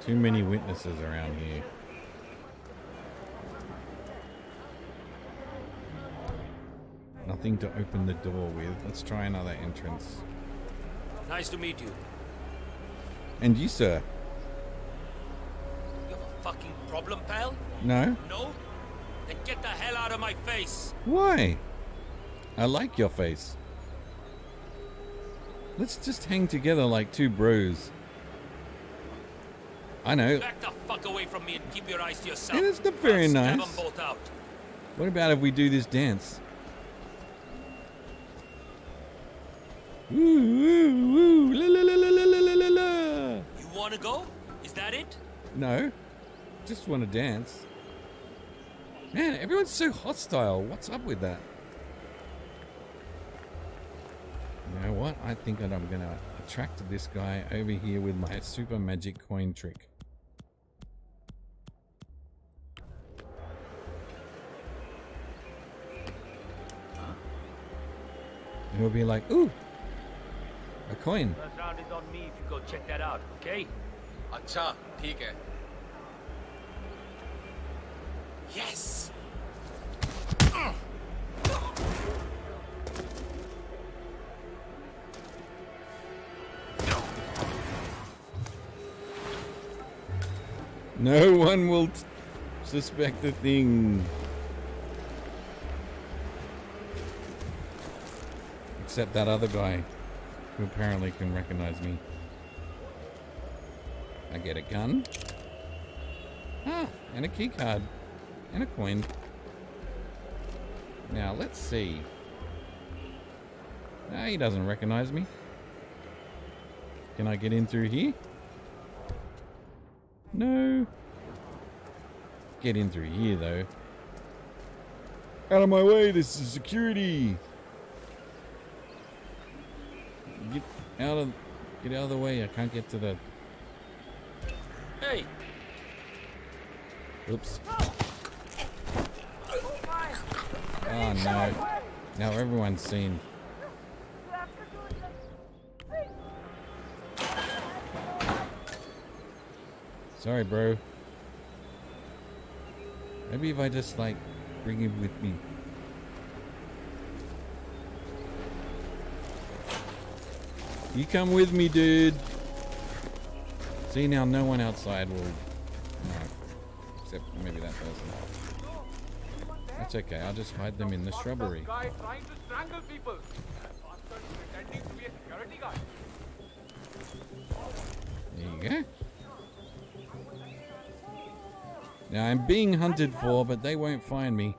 Too many witnesses around here. Nothing to open the door with. Let's try another entrance. Nice to meet you. And you, sir? You have a fucking problem, pal? No? No? Then get the hell out of my face! Why? I like your face. Let's just hang together like two bros. I know. Back the fuck away from me and keep your eyes to yourself. Yeah, that's not very I'll stab nice. them both out. What about if we do this dance? Ooh, ooh, ooh, la, la, la, la, la, la, la. You wanna go? Is that it? No, just wanna dance. Man, everyone's so hostile. What's up with that? You know what? I think that I'm gonna attract this guy over here with my super magic coin trick. He'll be like, ooh, a coin. First round is on me if you go check that out, okay? अच्छा ठीक है Yes! No one will t- suspect a thing. Except that other guy, who apparently can recognize me. I get a gun. Ah, and a key card. And a coin. Now, let's see. Ah, he doesn't recognize me. Can I get in through here? No. Get in through here, though. Out of my way, this is security. Get out of get out of the way. I can't get to the Hey! Oops. Oh ah, no. Now everyone's seen. Sorry, bro. Maybe if I just like bring him with me. You come with me, dude. See now, no one outside will. No, except maybe that person. That's okay. I'll just hide them in the shrubbery. There you go. Now I'm being hunted for, but they won't find me.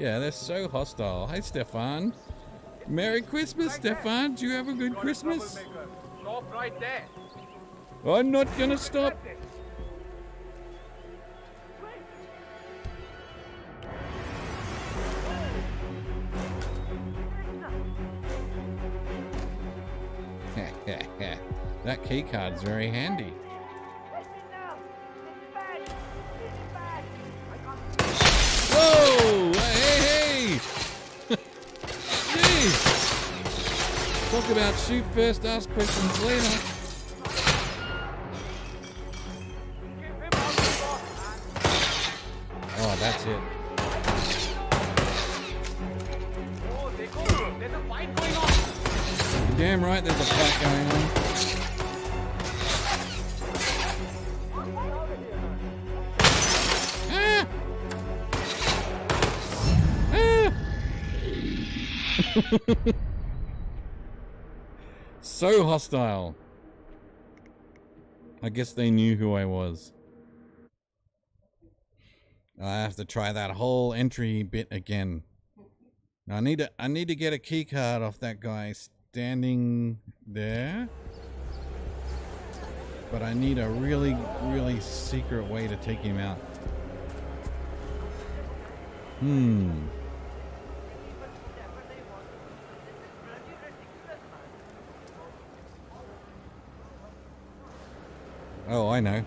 Yeah, they're so hostile. Hey, Stefan. Merry Christmas, right Stefan. Do you have a good Christmas? A stop right there. I'm not gonna stop. that key card's very handy. Talk about shoot first, ask questions later. Oh, that's it. Damn right there's a fight going on. Ah! Ah! So hostile. I guess they knew who I was. I have to try that whole entry bit again. I need to I need to get a key card off that guy standing there. But I need a really, really secret way to take him out. Hmm. Oh, I know.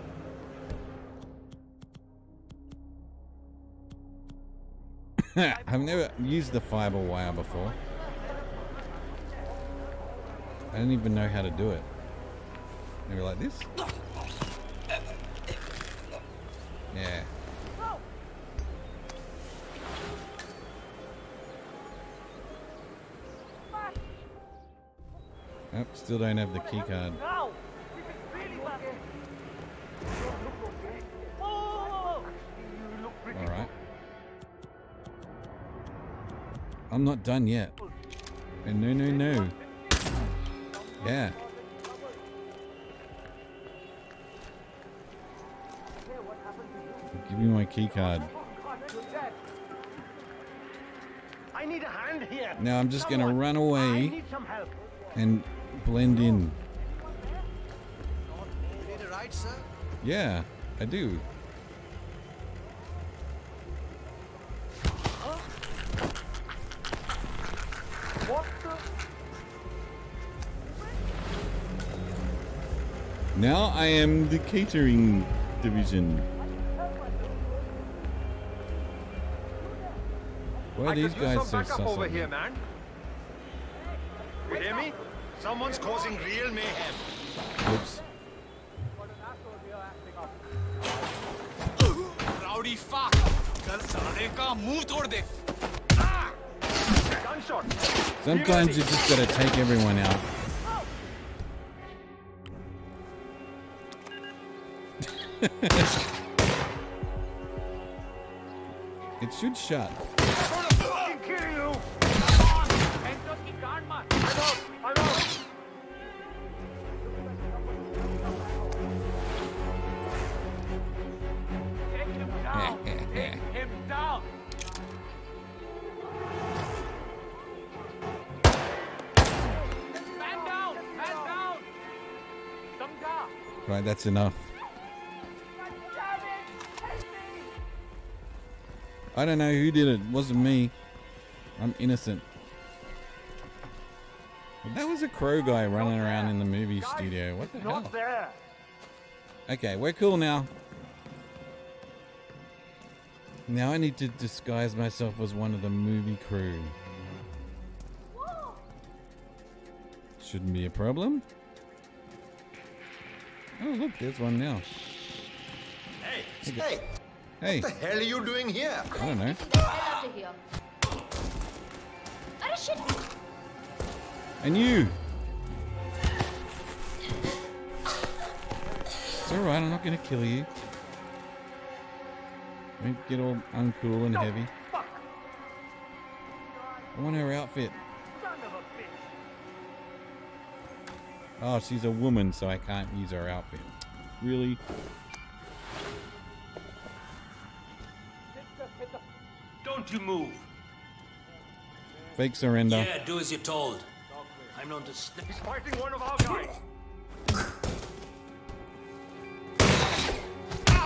I've never used the fiber wire before. I don't even know how to do it. Maybe like this? Yeah. Still don't have the key card. Now! This is really bad. You look okay. Whoa, whoa, whoa. You look pretty Alright. I'm not done yet. And no, no, no. Yeah. Give me my key card. I need a hand here. Now I'm just gonna run away need some help. and blend in. You need a ride, sir? Yeah, I do. What the? Now I am the catering division. Why are these guys so sus? over here, man. You hear me? Someone's causing real mayhem. Oops. Holy fuck! Sometimes you just gotta take everyone out. it should shut. That's enough. I don't know who did it. It wasn't me. I'm innocent. But that was a crow guy running around in the movie studio. What the hell? There. Okay, we're cool now. Now I need to disguise myself as one of the movie crew. Shouldn't be a problem. Oh, look, there's one now. Hey! Hey! Hey, What the hell are you doing here? I don't know. Get out of here. Arre shit! And you! It's alright, I'm not gonna kill you. Don't get all uncool and heavy. I want her outfit. Oh, she's a woman, so I can't use her outfit. Really? Don't you move. Fake surrender. Yeah, do as you're told. I'm known to snip. He's fighting one of our guys.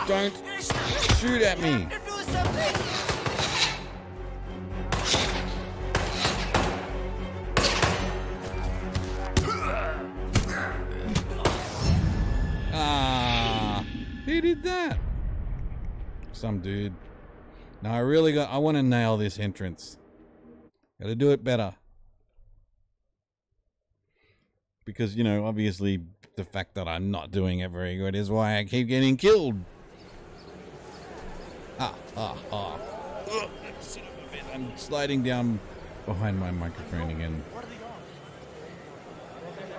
Don't shoot at me. Did that? Some dude. No, I really got. I want to nail this entrance. Got to do it better. Because you know, obviously, the fact that I'm not doing it very good is why I keep getting killed. Ah, ah, ah. Ugh. I'm sliding down behind my microphone again.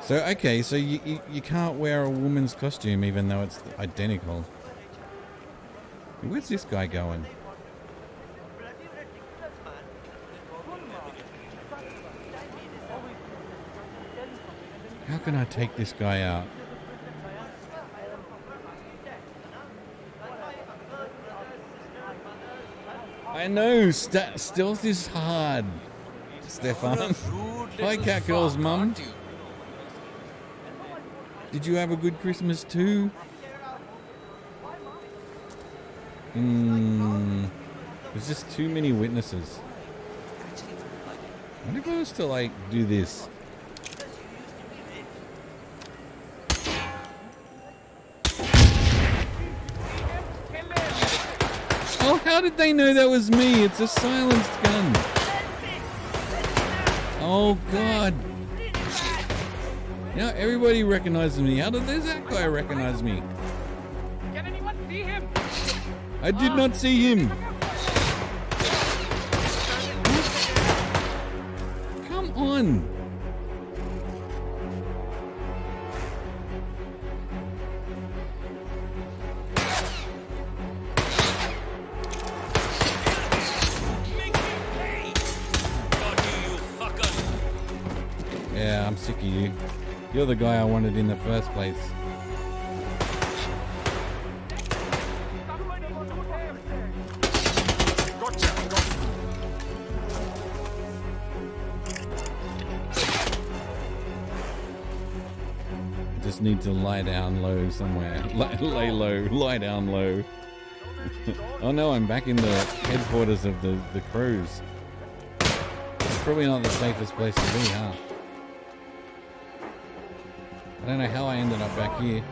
So okay, so you, you you can't wear a woman's costume even though it's identical. Where's this guy going? How can I take this guy out? I know, st stealth is hard. Stefan. Hi, cat girl's mum. Did you have a good Christmas too? Hmm. There's just too many witnesses. What if I was to like do this? Oh, how did they know that was me? It's a silenced gun. Oh god. Now everybody recognizes me. How did this that guy recognize me? Can anyone see him? I did not see him. Come on. Yeah, I'm sick of you. You're the guy I wanted in the first place. I just need to lie down low somewhere. Lay, lay low, lie down low. oh no, I'm back in the headquarters of the, the crews. It's probably not the safest place to be, huh? I don't know how I ended up back here.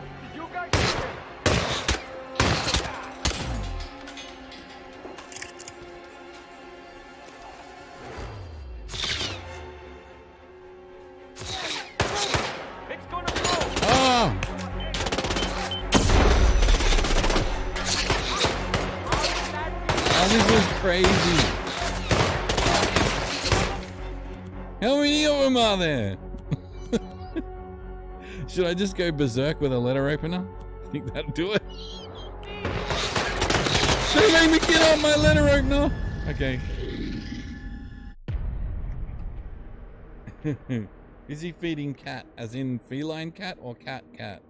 Should I just go berserk with a letter opener? I think that'll do it? Don't make me get out my letter opener! Okay. Is he feeding cat, as in feline cat or cat cat?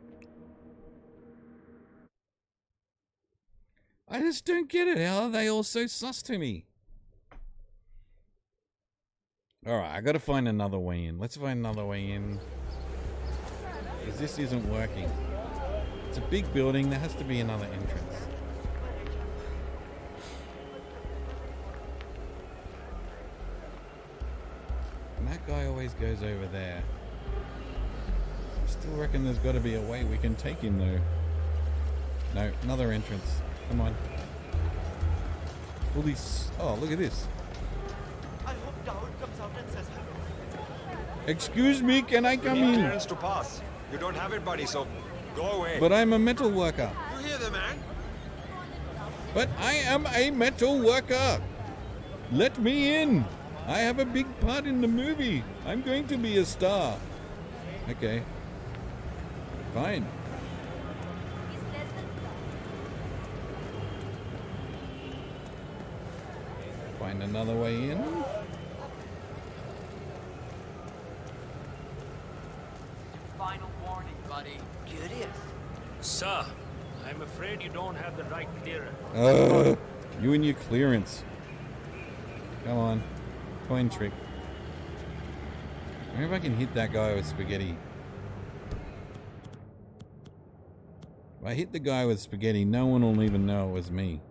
I just don't get it. How are they all so sus to me? Alright, I gotta find another way in. Let's find another way in. Because this isn't working. It's a big building, there has to be another entrance. And that guy always goes over there. I still reckon there's got to be a way we can take him though. No, another entrance. Come on. Fully. S oh, look at this. I hope Dawood comes out and says Excuse me, can I come You need in? clearance to pass. You don't have it, buddy, so go away. But I'm a metal worker. You hear the man? But I am a metal worker. Let me in. I have a big part in the movie. I'm going to be a star. Okay. Fine. Find another way in. Final warning, buddy. Curious. Sir, I'm afraid you don't have the right clearance. Ugh, you and your clearance. Come on. Coin trick. I wonder if I can hit that guy with spaghetti. If I hit the guy with spaghetti, no one will even know it was me.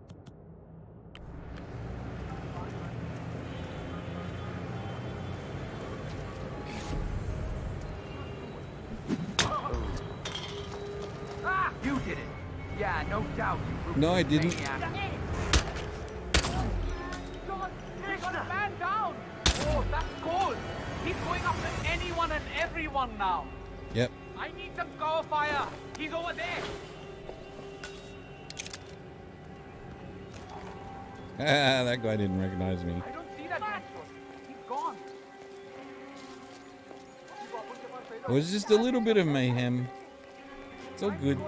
And everyone now. Yep. I need some cover fire. He's over there. Ah, that guy didn't recognize me. I don't see that man. He's gone. It was just a little bit of mayhem. It's all good.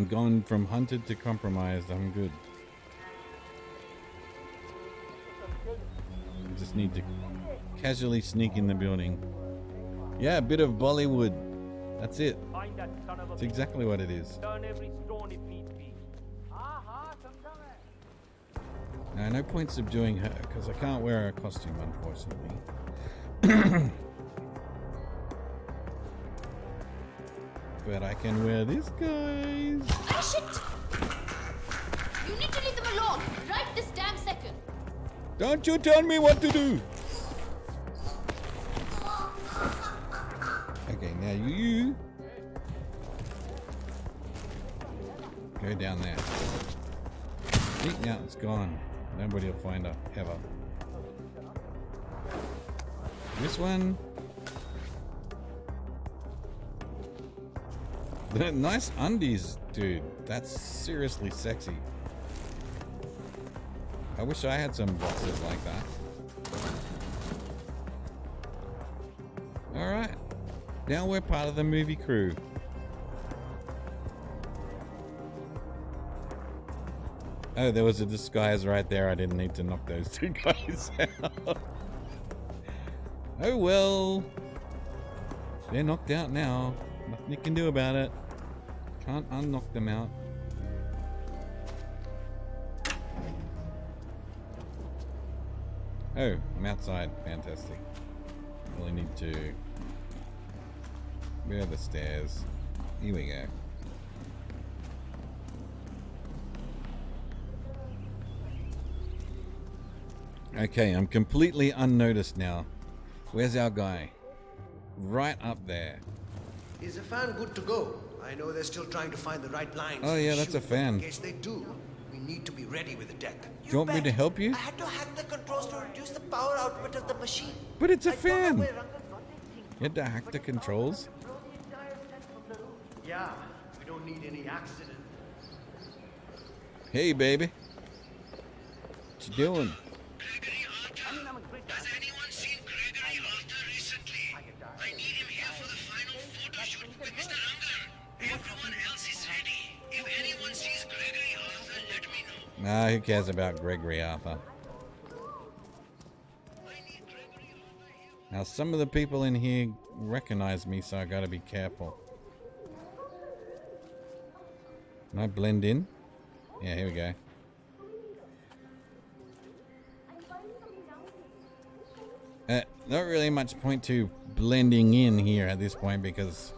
I'm going from hunted to compromised. I'm good. I just need to casually sneak in the building. Yeah, a bit of Bollywood. That's it. A That's exactly what it is. Now, no point subduing her because I can't wear her costume, unfortunately. but I can wear these guys. Ah, shit! You need to leave them alone right this damn second. Don't you tell me what to do. Okay, now you go down there. Now it's gone. Nobody will find her ever. This one. Nice undies, dude. That's seriously sexy. I wish I had some boxes like that. Alright. Now we're part of the movie crew. Oh, there was a disguise right there. I didn't need to knock those two guys out. oh well. They're knocked out now. Nothing you can do about it. Can't unknock them out. Oh, I'm outside. Fantastic. Really need to. Where are the stairs? Here we go. Okay, I'm completely unnoticed now. Where's our guy? Right up there. Is the fan good to go? I know they're still trying to find the right lines. Oh, yeah, that's a fan. In case they do, we need to be ready with the deck. Do you want me to help you? I had to hack the controls to reduce the power output of the machine. But it's a I fan. where Rangan got. You had to hack the controls. Yeah, we don't need any accident. Hey, baby. What you doing? Nah, who cares about Gregory Arthur? Now, some of the people in here recognize me, so I gotta be careful. Can I blend in? Yeah, here we go. Uh, not really much point to blending in here at this point because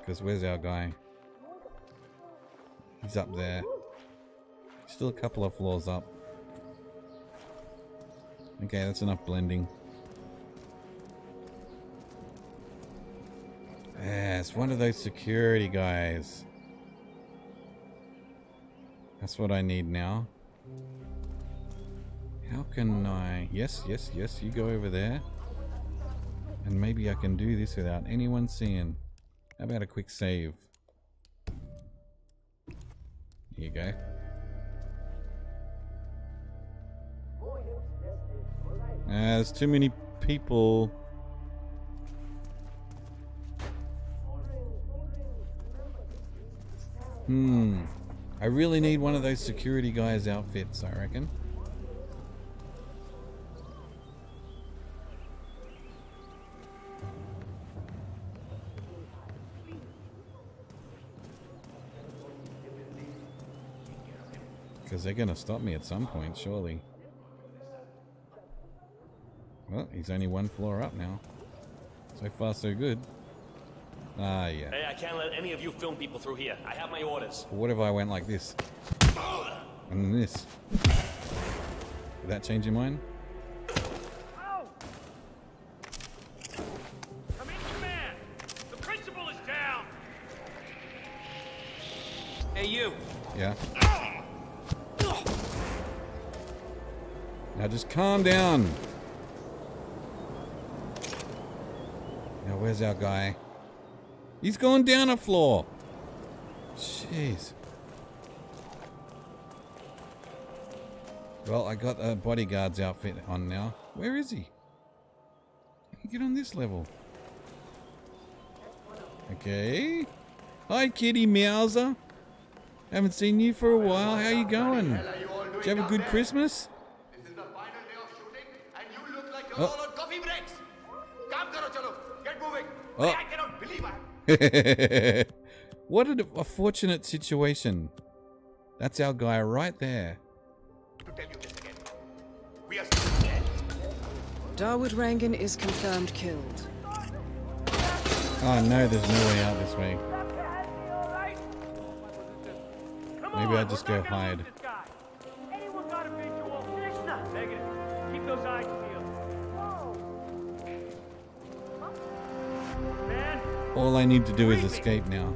because where's our guy? He's up there. Still a couple of floors up. Okay, that's enough blending. It's one of those security guys. That's what I need now. How can I... Yes, yes, yes, you go over there. And maybe I can do this without anyone seeing. How about a quick save? Here you go. There's too many people. Hmm. I really need one of those security guys' outfits, I reckon. Because they're going to stop me at some point, surely. Well, he's only one floor up now. So far, so good. Ah, yeah. Hey, I can't let any of you film people through here. I have my orders. What if I went like this? And this? Did that change your mind? Oh! In. The principal is down. Hey, you. Yeah. Now just calm down. Now where's our guy? He's going down a floor. Jeez. Well, I got a bodyguard's outfit on now. Where is he? Get on this level? Okay. Hi, Kitty Meowser. Haven't seen you for a while. How you going? Did you have a good Christmas? Oh. Oh. I cannot believe I. what a, a fortunate situation. That's our guy right there. To tell you this again. We are still dead. Dawood Rangan is confirmed killed. Oh no, there's no way out this way. Maybe I just go hide. All I need to do is escape now.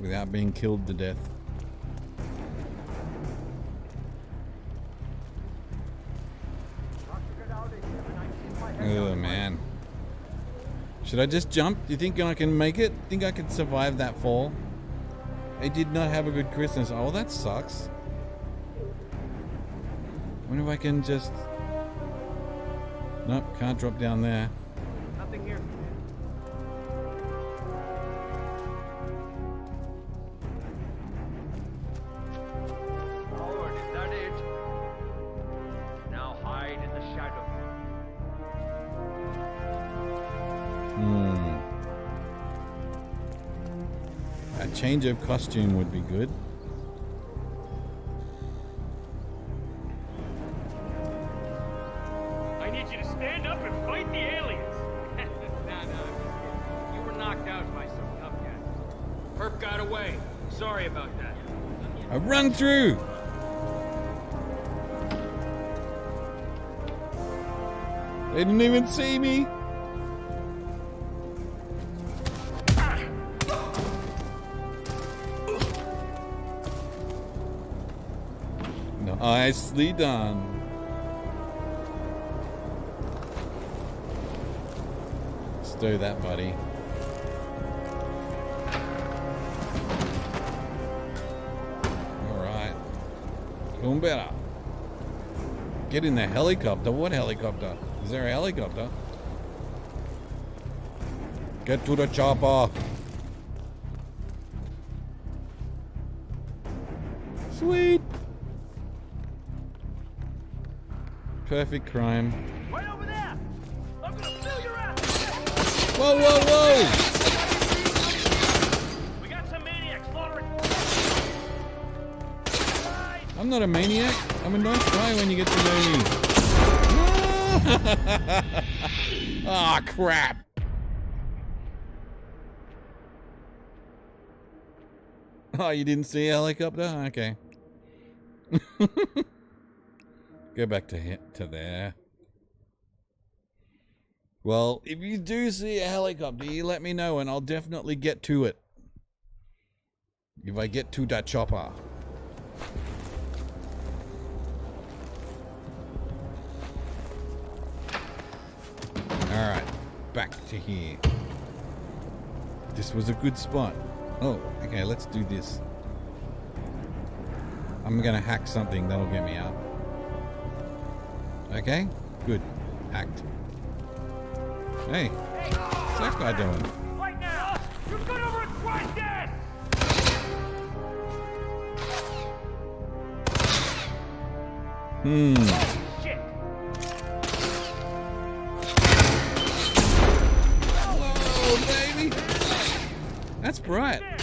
Without being killed to death. Oh man. Should I just jump? Do you think I can make it? Think I can survive that fall? I did not have a good Christmas. Oh, that sucks. Wonder if I can just... Nope, can't drop down there. Change of costume would be good. I need you to stand up and fight the aliens. nah, nah. You were knocked out by some tough guys. Perp got away. Sorry about that. I run through! They didn't even see me! Nicely done. Let's do that, buddy. Alright. Doing better. Get in the helicopter. What helicopter? Is there a helicopter? Get to the chopper. Perfect crime. Right over there! I'm gonna fill your ass! Whoa, whoa, whoa! We got some maniacs slaughtering. I'm not a maniac. I'm a nice guy when you get to know me. Ah, crap. Oh, you didn't see a helicopter? Okay. Go back to to there. Well, if you do see a helicopter, you let me know and I'll definitely get to it. If I get to that chopper. Alright, back to here. This was a good spot. Oh, okay, let's do this. I'm gonna hack something that'll get me out. Okay, good. Act. Hey, what's that guy doing? Right now! You get over and crush this! Hmm. Whoa, baby! That's bright.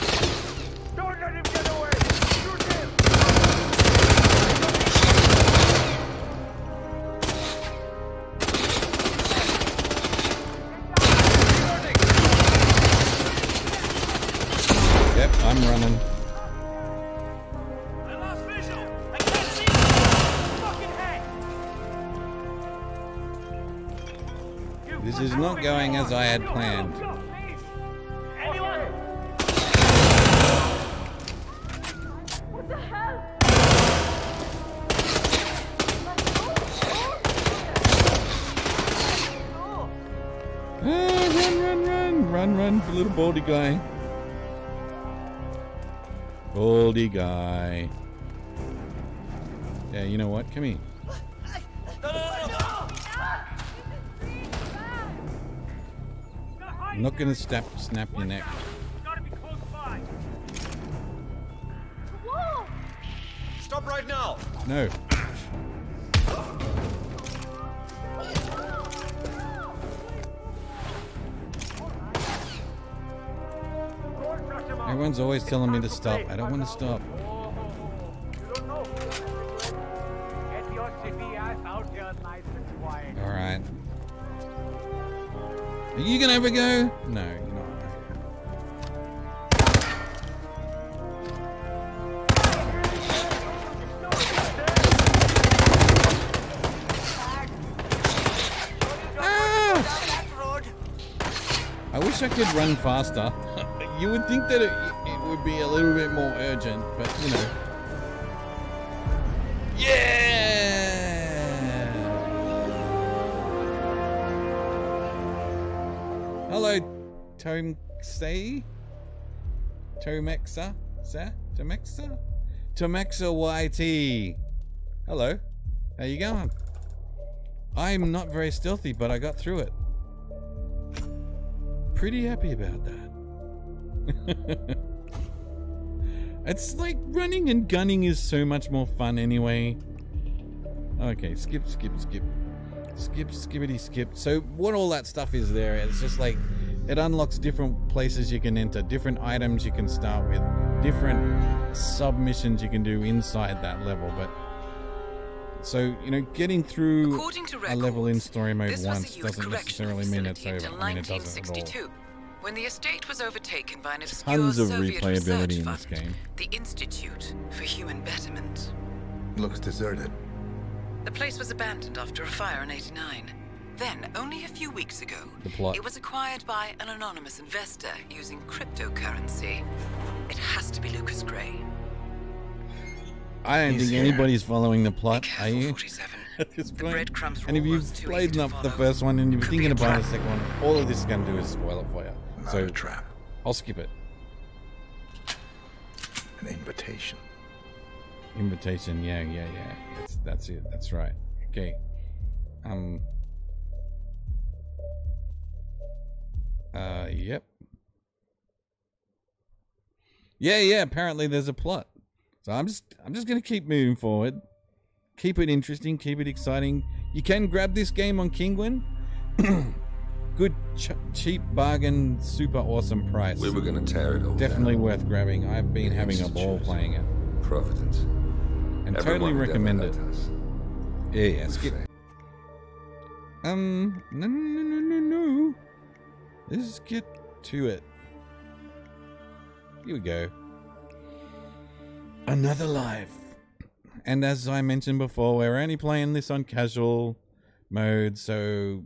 going as I had planned. run, run, the little baldy guy. Baldy guy. Yeah, you know what? Come here. I'm not gonna snap snap your neck. Stop right now! No. Everyone's always telling me to stop. I don't want to stop. You gonna ever go? No, you're not. Ah! I wish I could run faster. you would think that it, it would be a little bit more urgent, but you know. Yeah! Tomxay? Tomexa? Sa? Tomexa? Tomexa YT. Hello. How you going? I'm not very stealthy, but I got through it. Pretty happy about that. it's like running and gunning is so much more fun anyway. Okay, skip, skip, skip. Skip, skippity, skip. So what all that stuff is there, it's just like it unlocks different places you can enter, different items you can start with, different submissions you can do inside that level, but so, you know, getting through According to a level in story mode was once a youth doesn't necessarily mean it's over. until I mean, it doesn't at all. 1962, when the estate was overtaken by an obscure Tons of Soviet replayability in this game. the Institute for Human Betterment. Looks deserted. The place was abandoned after a fire in 89. Then, only a few weeks ago, The plot. it was acquired by an anonymous investor using cryptocurrency. It has to be Lucas Gray. I don't He's think here. anybody's following the plot, are you? At this point? breadcrumbs And if you've played easy to enough the first one and you're Could thinking about the second one, all of this is going to do is spoil it for you. Not so a trap. I'll skip it. An invitation. Invitation, yeah, yeah, yeah. That's that's it. That's right. Okay. Um. Uh. Yep. Yeah, yeah. Apparently, there's a plot. So I'm just I'm just gonna keep moving forward. Keep it interesting. Keep it exciting. You can grab this game on Kinguin. Good, ch- cheap bargain, super awesome price. We were gonna tear it all Definitely down. worth grabbing. I've been having a ball playing it. Providence. And Everyone totally recommend it. us. Yeah, yeah, skip. Um, no, no, no, no, no. Let's get to it. Here we go. Another life. And as I mentioned before, we're only playing this on casual mode, so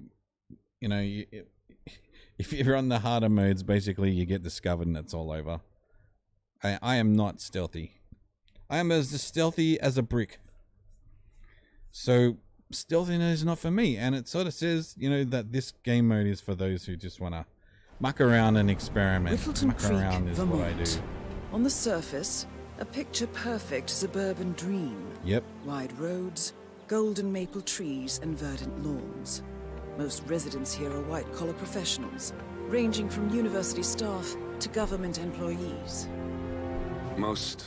you know, you, if you're on the harder modes, basically you get discovered and it's all over. I, I am not stealthy. I am as stealthy as a brick. So stealthiness is not for me, and it sort of says, you know, that this game mode is for those who just want to muck around and experiment. Whittleton muck Creek, around is what I do. On the surface, a picture perfect suburban dream. Yep. Wide roads, golden maple trees, and verdant lawns. Most residents here are white collar professionals, ranging from university staff to government employees. Most,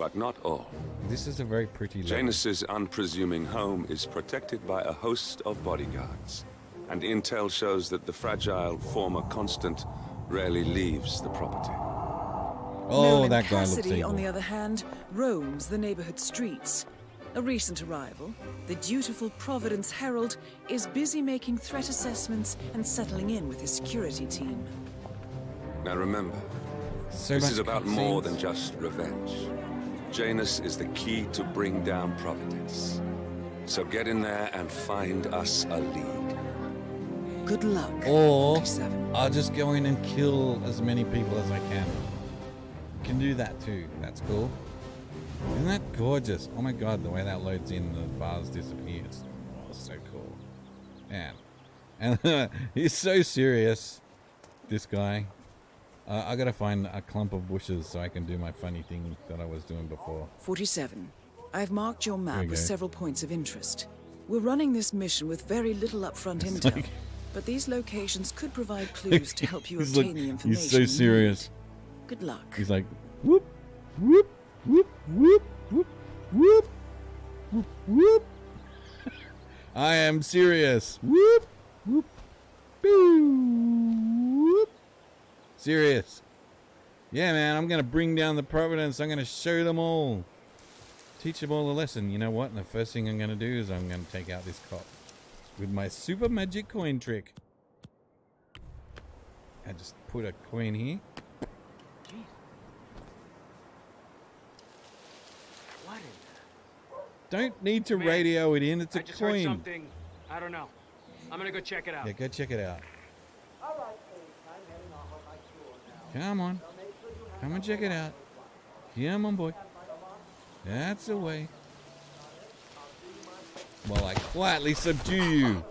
but not all. This is a very pretty level. Janus's unpresuming home is protected by a host of bodyguards. And intel shows that the fragile former constant rarely leaves the property. Oh, Nolan that guy looks Cassidy, evil. on the other hand, roams the neighborhood streets. A recent arrival, the dutiful Providence Herald is busy making threat assessments and settling in with his security team. Now remember, So this is about more cutscenes. than just revenge. Janus is the key to bring down Providence. So get in there and find us a lead. Good luck. Or I'll just go in and kill as many people as I can. Can do that too. That's cool. Isn't that gorgeous? Oh my god, the way that loads in, the bars disappears. Oh, so cool. Man. And he's so serious. this guy. Uh, I gotta find a clump of bushes so I can do my funny thing that I was doing before. 47. I've marked your map with go. several points of interest. We're running this mission with very little upfront It's intel, like- but these locations could provide clues to help you obtain like- the information. He's so serious. Good luck. He's like, whoop, whoop, whoop, whoop, whoop, whoop, whoop, whoop. I am serious. Whoop, whoop, boo. Serious. Yeah, man, I'm gonna bring down the Providence. I'm gonna show them all. Teach them all a lesson. You know what? And the first thing I'm gonna do is I'm gonna take out this cop with my super magic coin trick. I just put a coin here. What in Don't need to Man, radio it in. It's a I just heard coin. something. I don't know. I'm gonna go check it out. Yeah, go check it out. Come on. Come and check it out. Come on, boy. That's the way. While I quietly subdue you.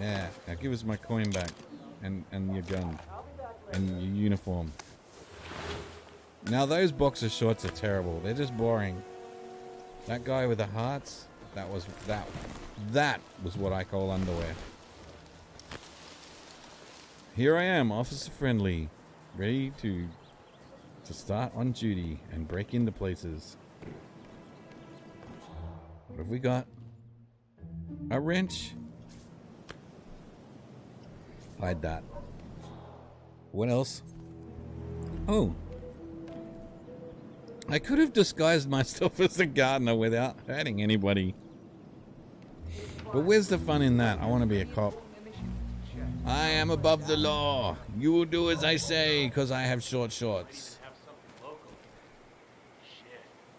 Yeah, now give us my coin back. And, and your gun. And your uniform. Now those boxer shorts are terrible. They're just boring. That guy with the hearts, that was that that was what I call underwear. Here I am, officer friendly, ready to to start on duty and break into places. What have we got? A wrench. Hide that. What else? Oh. I could have disguised myself as a gardener without hurting anybody. But where's the fun in that? I want to be a cop. I am above the law. You will do as I say, because I have short shorts.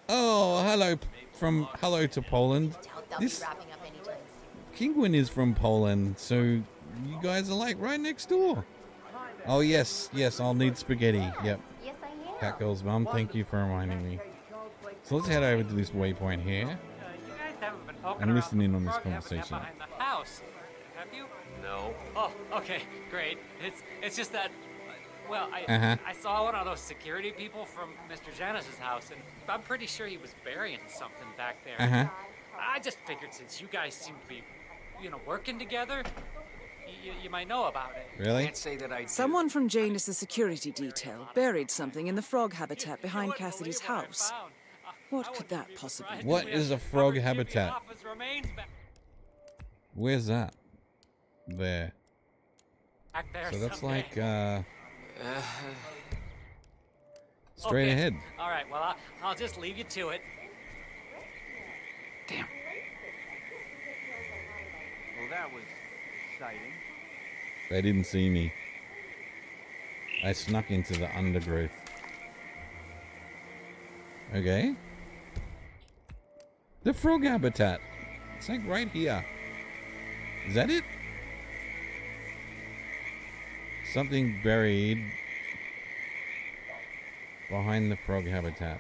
Oh, hello from hello to Poland. This Kinguin is from Poland, so you guys are like right next door. Oh yes, yes, I'll need spaghetti. Yep. Catgirl's mum, thank you for reminding me. So let's head over to this waypoint here You guys haven't been poking and listen in on this conversation. behind the house, have you? No. Oh, okay, great. It's it's just that. Well, I Uh-huh. I saw one of those security people from Mr. Janice's house, and I'm pretty sure he was burying something back there. Uh-huh. I just figured since you guys seem to be, you know, working together, you, you might know about it. Really? Can't say that I Someone from Janus' security detail buried something in the frog habitat behind Cassidy's house. What could that possibly be? What is a frog habitat? Where's that? There. Back there So that's someday. like uh straight Okay. ahead. All right. Well, I'll, I'll just leave you to it. Damn. Well, that was exciting. They didn't see me. I snuck into the undergrowth. Okay. The frog habitat. It's like right here. Is that it? Something buried behind the frog habitat.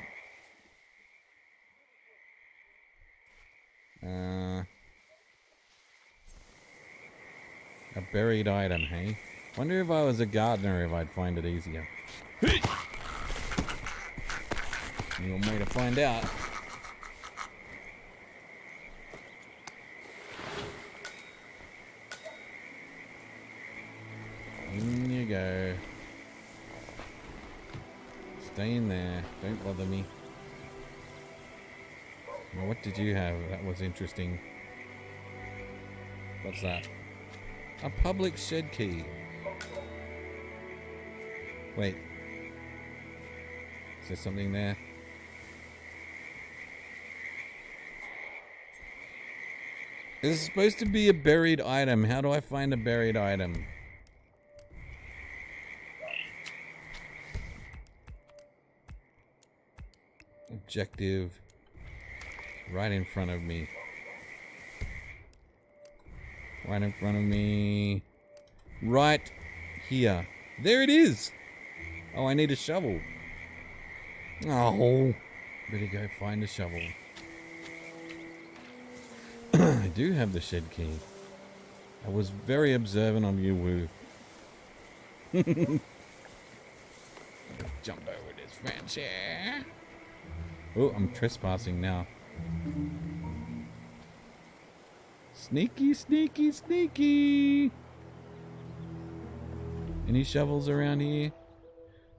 Uh, a buried item, hey? Wonder if I was a gardener if I'd find it easier. You want me to find out? In you go. Stay in bother me. Now, what did you have? That was interesting. What's that? A public shed key. Wait. Is there something there? This is supposed to be a buried item. How do I find a buried item? Objective. Right in front of me. Right in front of me. Right here. There it is. Oh, I need a shovel. Oh. Better go find a shovel. I do have the shed key. I was very observant of you, Woo. Jump over this fence here. Oh, I'm trespassing now. Sneaky, sneaky, sneaky. Any shovels around here?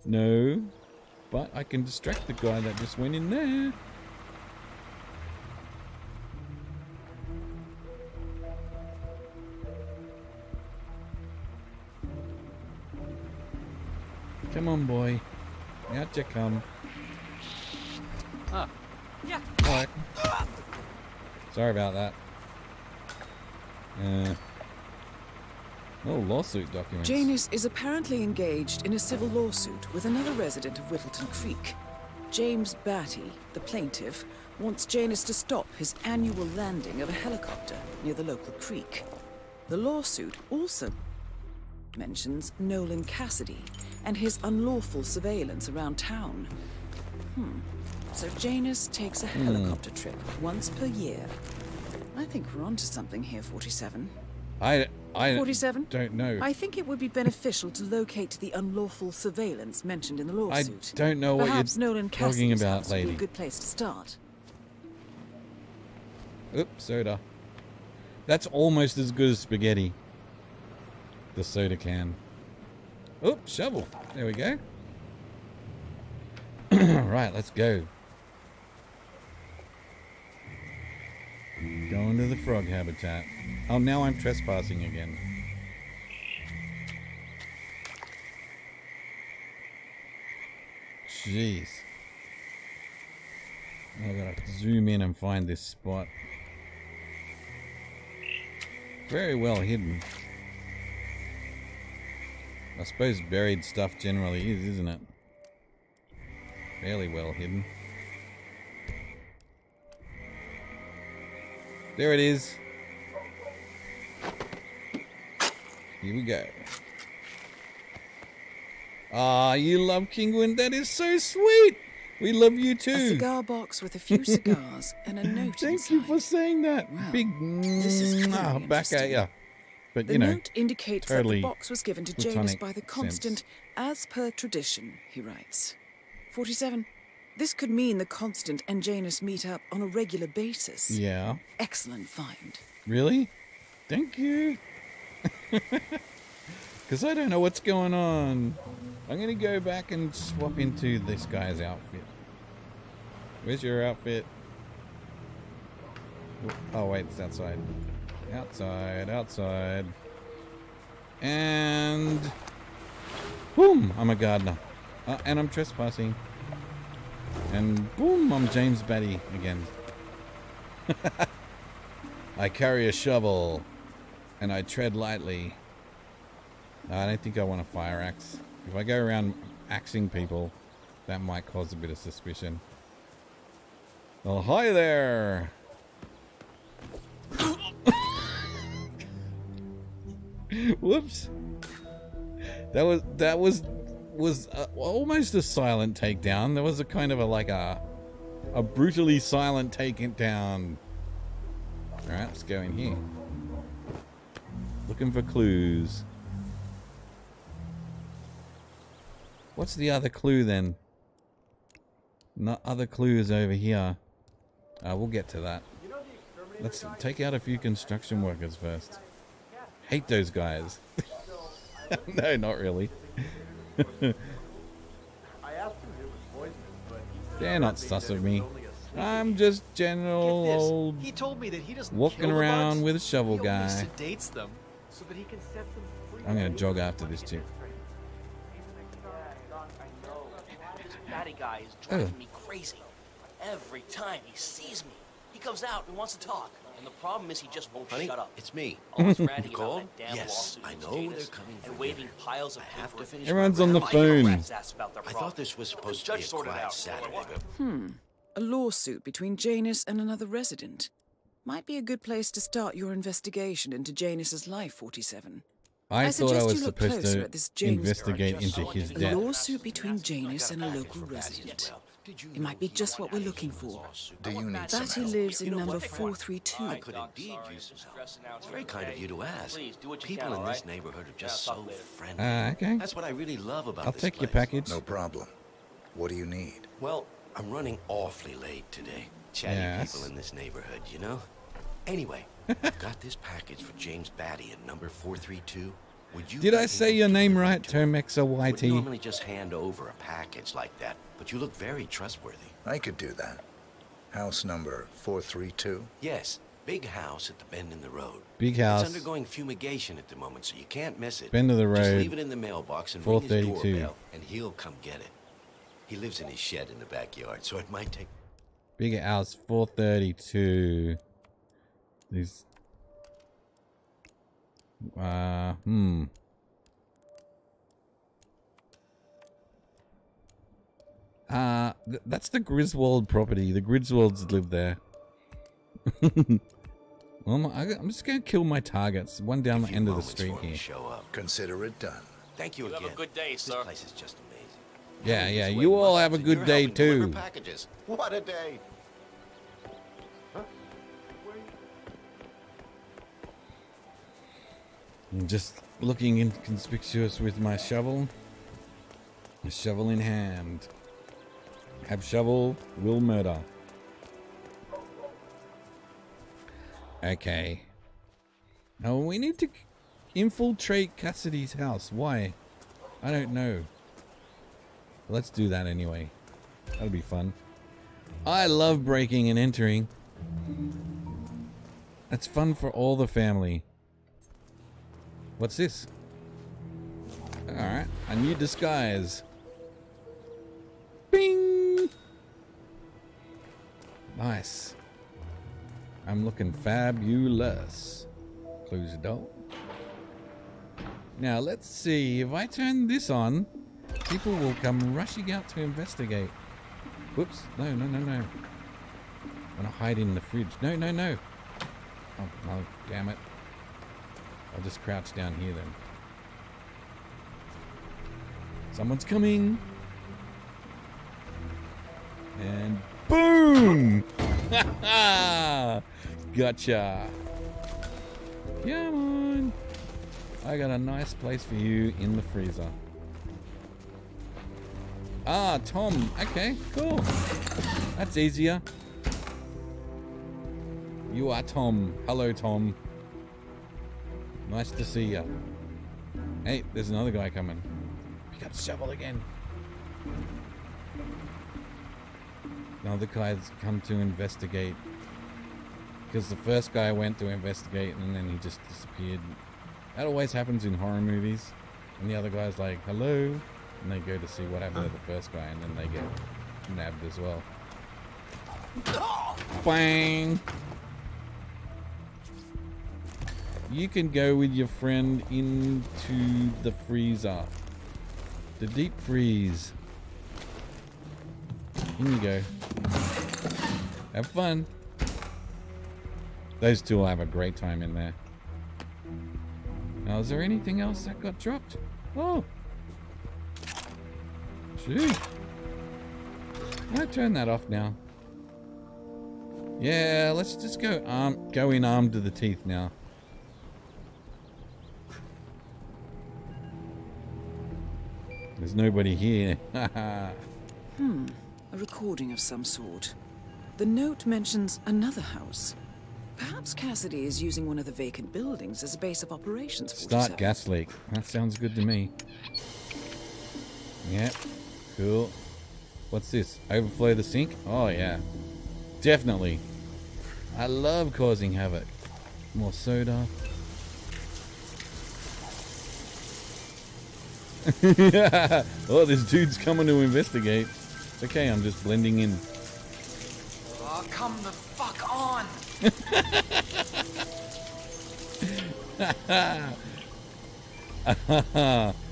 No. But I can distract the guy that just went in there. Come on, boy. Out you come. Ah. Yeah. Alright. Sorry about that. Uh, oh, lawsuit documents. Janus is apparently engaged in a civil lawsuit with another resident of Whittleton Creek. James Batty, the plaintiff, wants Janus to stop his annual landing of a helicopter near the local creek. The lawsuit also mentions Nolan Cassidy and his unlawful surveillance around town. Hmm. So Janus takes a Hmm. helicopter trip once per year. I think we're onto something here, 47. I I 47? don't know. I think it would be beneficial to locate the unlawful surveillance mentioned in the lawsuit. I don't know what you're Perhaps Nolan talking about, house would be lady. a good place to start. Oops, soda. That's almost as good as spaghetti. The soda can. Oops, shovel. There we go. right, let's go. Going to the frog habitat. Oh, now I'm trespassing again. Jeez. I gotta zoom in and find this spot. Very well hidden. I suppose buried stuff generally is, isn't it? Fairly well hidden. There it is. Here we go. Ah, you love Kinguin. That is so sweet. We love you too. A cigar box with a few cigars and a note Thank you for saying that. Big this is ah, back at ya. But The you know, note indicates totally that the box was given to Janus by the sense. Constant as per tradition, he writes. 47. This could mean the Constant and Janus meet up on a regular basis. Yeah. Excellent find. Really? Thank you. Because I don't know what's going on. I'm going to go back and swap into this guy's outfit. Where's your outfit? Oh, wait, it's outside. Outside, outside. And. Boom! I'm a gardener. Uh, and I'm trespassing. And boom! I'm James Betty again. I carry a shovel. And I tread lightly. I don't think I want a fire axe. If I go around axing people, that might cause a bit of suspicion. Oh, hi there! Whoops. That was that was was uh, almost a silent takedown. There was a kind of a like a a brutally silent takedown. All right, let's go in here. Looking for clues. What's the other clue then? Not other clues over here. Uh, we'll get to that. Let's take out a few construction workers first. Hate those guys. no, not really. They're not sus of me. I'm just general old He told me that he doesn't walking around with a shovel guy. sedates them so that he can set them free. I'm gonna jog after this chick. Batty guy is driving me crazy. Every time he sees me, he comes out and wants to talk. And the problem is he just won't Honey, shut up. it's me. Always ranting You about called? that damn Yes, I know they're coming and waving piles of I have to finish Everyone's on the phone. Rat's ass about their I thought this was supposed to be a quiet out. Saturday, Hmm. A lawsuit between Janus and another resident. Might be a good place to start your investigation into Janus's life, 47. I, thought I suggest was you look supposed closer to at this James investigate into his death. A lawsuit between Janus and a local resident. It might be just what we're looking for. Do you need That he lives in You know number 432. I could indeed use some help. It's very kind of you to ask. People in this neighborhood are just so friendly. Ah, okay. That's what I really love about I'll this take your package. No problem. What do you need? Well, I'm running awfully late today. Chatty Yes. people in this neighborhood, you know? Anyway, I've got this package for James Batty at number 432. Would you Did I say your name right, it to him? Wouldn't YT? normally just hand over a package like that, but you look very trustworthy. I could do that. House number 432. Yes, big house at the bend in the road. Big house. It's undergoing fumigation at the moment, so you can't miss it. Bend of the road. Just leave it in the mailbox and ring his doorbell, and he'll come get it. He lives in his shed in the backyard, so it might take. Big house 432. These. Uh, hmm. Uh, th- that's the Griswold property. The Griswolds live there. well, I'm, I- I'm just going to kill my targets. One down the end of the street here. Show up. Consider it done. Thank you, You again. have a good day, This place is just amazing. Yeah, yeah. You all have a good day too. Packages. What a day! I'm just looking inconspicuous with my shovel. A shovel in hand. Have shovel, will murder. Okay. Now we need to infiltrate Cassidy's house. Why? I don't know. Let's do that anyway. That'll be fun. I love breaking and entering. That's fun for all the family. What's this? Alright, a new disguise. Nice. I'm looking fabulous. Close the door. Now let's see, if I turn this on, people will come rushing out to investigate. Whoops, no, no, no, no. I'm gonna hide in the fridge. No, no, no. Oh, no, damn it. I'll just crouch down here then. Someone's coming. And boom! gotcha. Come on. I got a nice place for you in the freezer. Ah, Tom. Okay, cool. That's easier. You are Tom. Hello, Tom. Nice to see you. Hey, there's another guy coming. We got shovel again. Another guy's come to investigate. Because the first guy went to investigate and then he just disappeared. That always happens in horror movies. And the other guy's like, hello. And they go to see what happened to the first guy and then they get nabbed as well. Bang! You can go with your friend into the freezer. The deep freeze. In you go. Have fun. Those two will have a great time in there. Now, is there anything else that got dropped? Oh. Gee. Can I turn that off now. Yeah, let's just go arm, go in armed to the teeth now. There's nobody here. Hmm, a recording of some sort. The note mentions another house. Perhaps Cassidy is using one of the vacant buildings as a base of operations for Start gas leak. That sounds good to me. Yeah, Cool. What's this? Overflow the sink? Oh, yeah. Definitely. I love causing havoc. More soda. oh, this dude's coming to investigate. Okay, I'm just blending in. Oh, come the fuck on!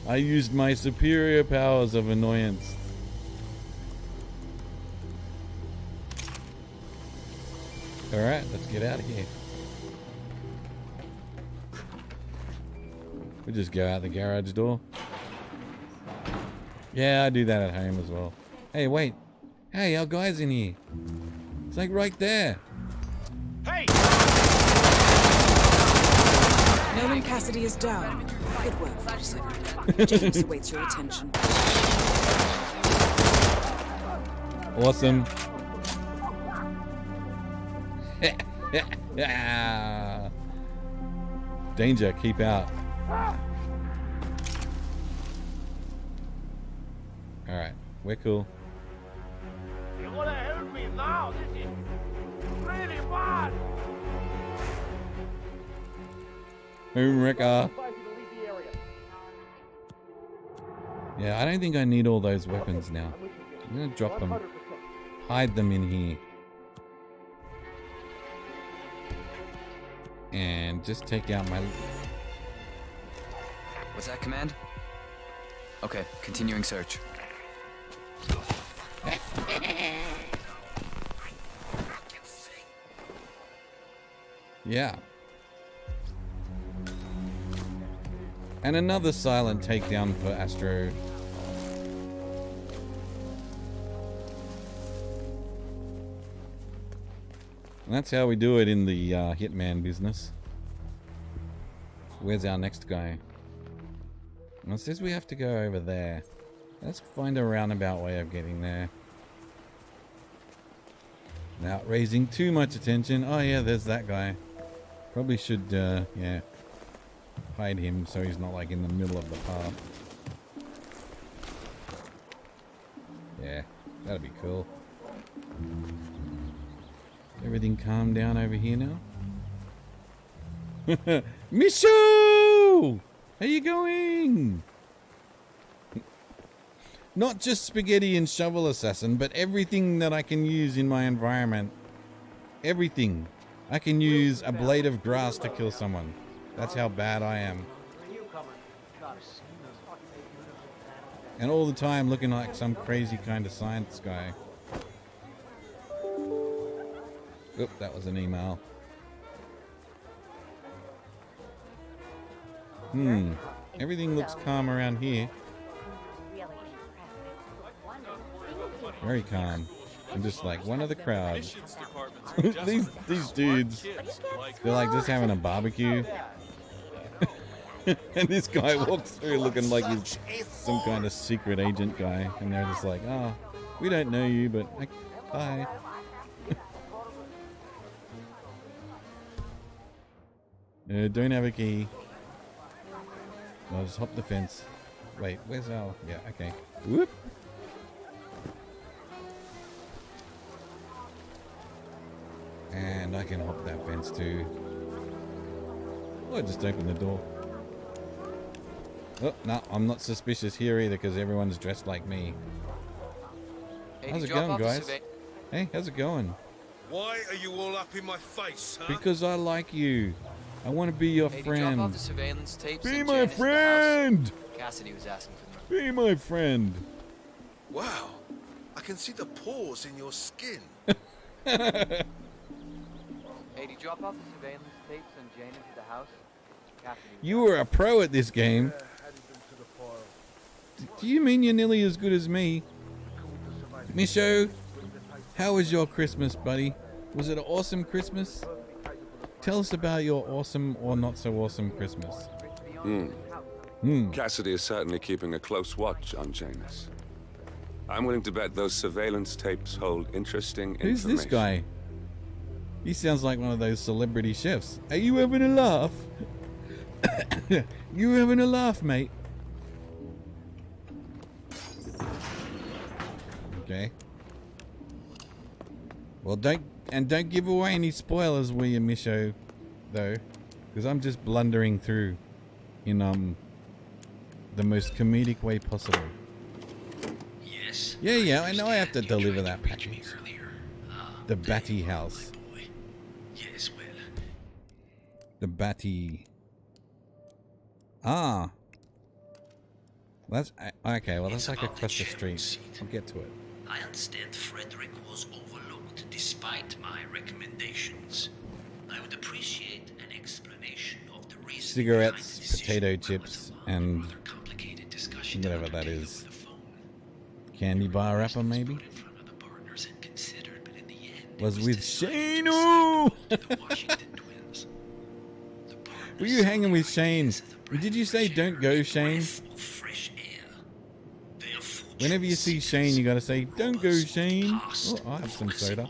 I used my superior powers of annoyance. Alright, let's get out of here. We just go out the garage door. Yeah, I do that at home as well. Hey, wait. Hey, our guy's in here. It's like right there. Hey! Nolan Cassidy is down. Good work, 47. James awaits your attention. Awesome. Danger, keep out. Alright, we're cool. You gotta help me now. This is really bad. Boom. Uh, yeah, I don't think I need all those weapons now. I'm gonna drop them. Hide them in here. And just take out my... What's that command? Okay, continuing search. Yeah. And another silent takedown for Astro. And that's how we do it in the uh, Hitman business. Where's our next guy? Well, it says we have to go over there. Let's find a roundabout way of getting there. Without raising too much attention. Oh yeah, there's that guy. Probably should, uh, yeah, hide him so he's not like in the middle of the path. Yeah, that'd be cool. Everything calm down over here now? Michou! How you going? Not just spaghetti and shovel assassin, but everything that I can use in my environment. Everything. I can use a blade of grass to kill someone. That's how bad I am. And all the time looking like some crazy kind of science guy. Oop, that was an email. Hmm. Everything looks calm around here. Very calm. I'm just like one of the crowd. these these dudes, they're like just having a barbecue. and this guy walks through looking like he's some kind of secret agent guy, and they're just like, "Oh, we don't know you, but like, bye." uh, don't have a key. I'll just hop the fence. Wait, where's our? Yeah, okay. Whoop. And I can hop that fence too. Oh, I just opened the door. Oh, no, I'm not suspicious here either because everyone's dressed like me. How's it going, guys? Hey, how's it going? Why are you all up in my face, huh? Because I like you. I want to be your Hey, did you drop off friend. the surveillance tapes Be and my Janus at the house? friend! Cassidy was asking for them. Be my friend. Wow, I can see the pores in your skin. Hey, did you drop off the surveillance tapes on Janus at the house? Cassidy You were a pro at this game. Do you mean you're nearly as good as me? Micho, how was your Christmas, buddy? Was it an awesome Christmas? Tell us about your awesome or not so awesome Christmas. Hmm. Hmm. Cassidy is certainly keeping a close watch on Janus. I'm willing to bet those surveillance tapes hold interesting Who's this information. guy? He sounds like one of those celebrity chefs. Are you having a laugh? you having a laugh, mate? Okay. Well, don't and don't give away any spoilers, will you, Micho? Though, because I'm just blundering through in um the most comedic way possible. Yes. Yeah, yeah, I know I have to deliver that package. The Batty House. Yes, well. The Batty. Ah. That's okay. Well, that's like across the street. I'll get to it. I understand Frederick was overlooked despite my recommendations. I would appreciate an explanation of the reason Cigarettes, potato chips, and whatever that is. Candy bar wrapper, maybe. Was with Shane. Ooh! Were you hanging with Shane? Did you say don't go, Shane? Whenever you see Shane, you gotta say, don't go, Shane. Oh, I'll have some soda.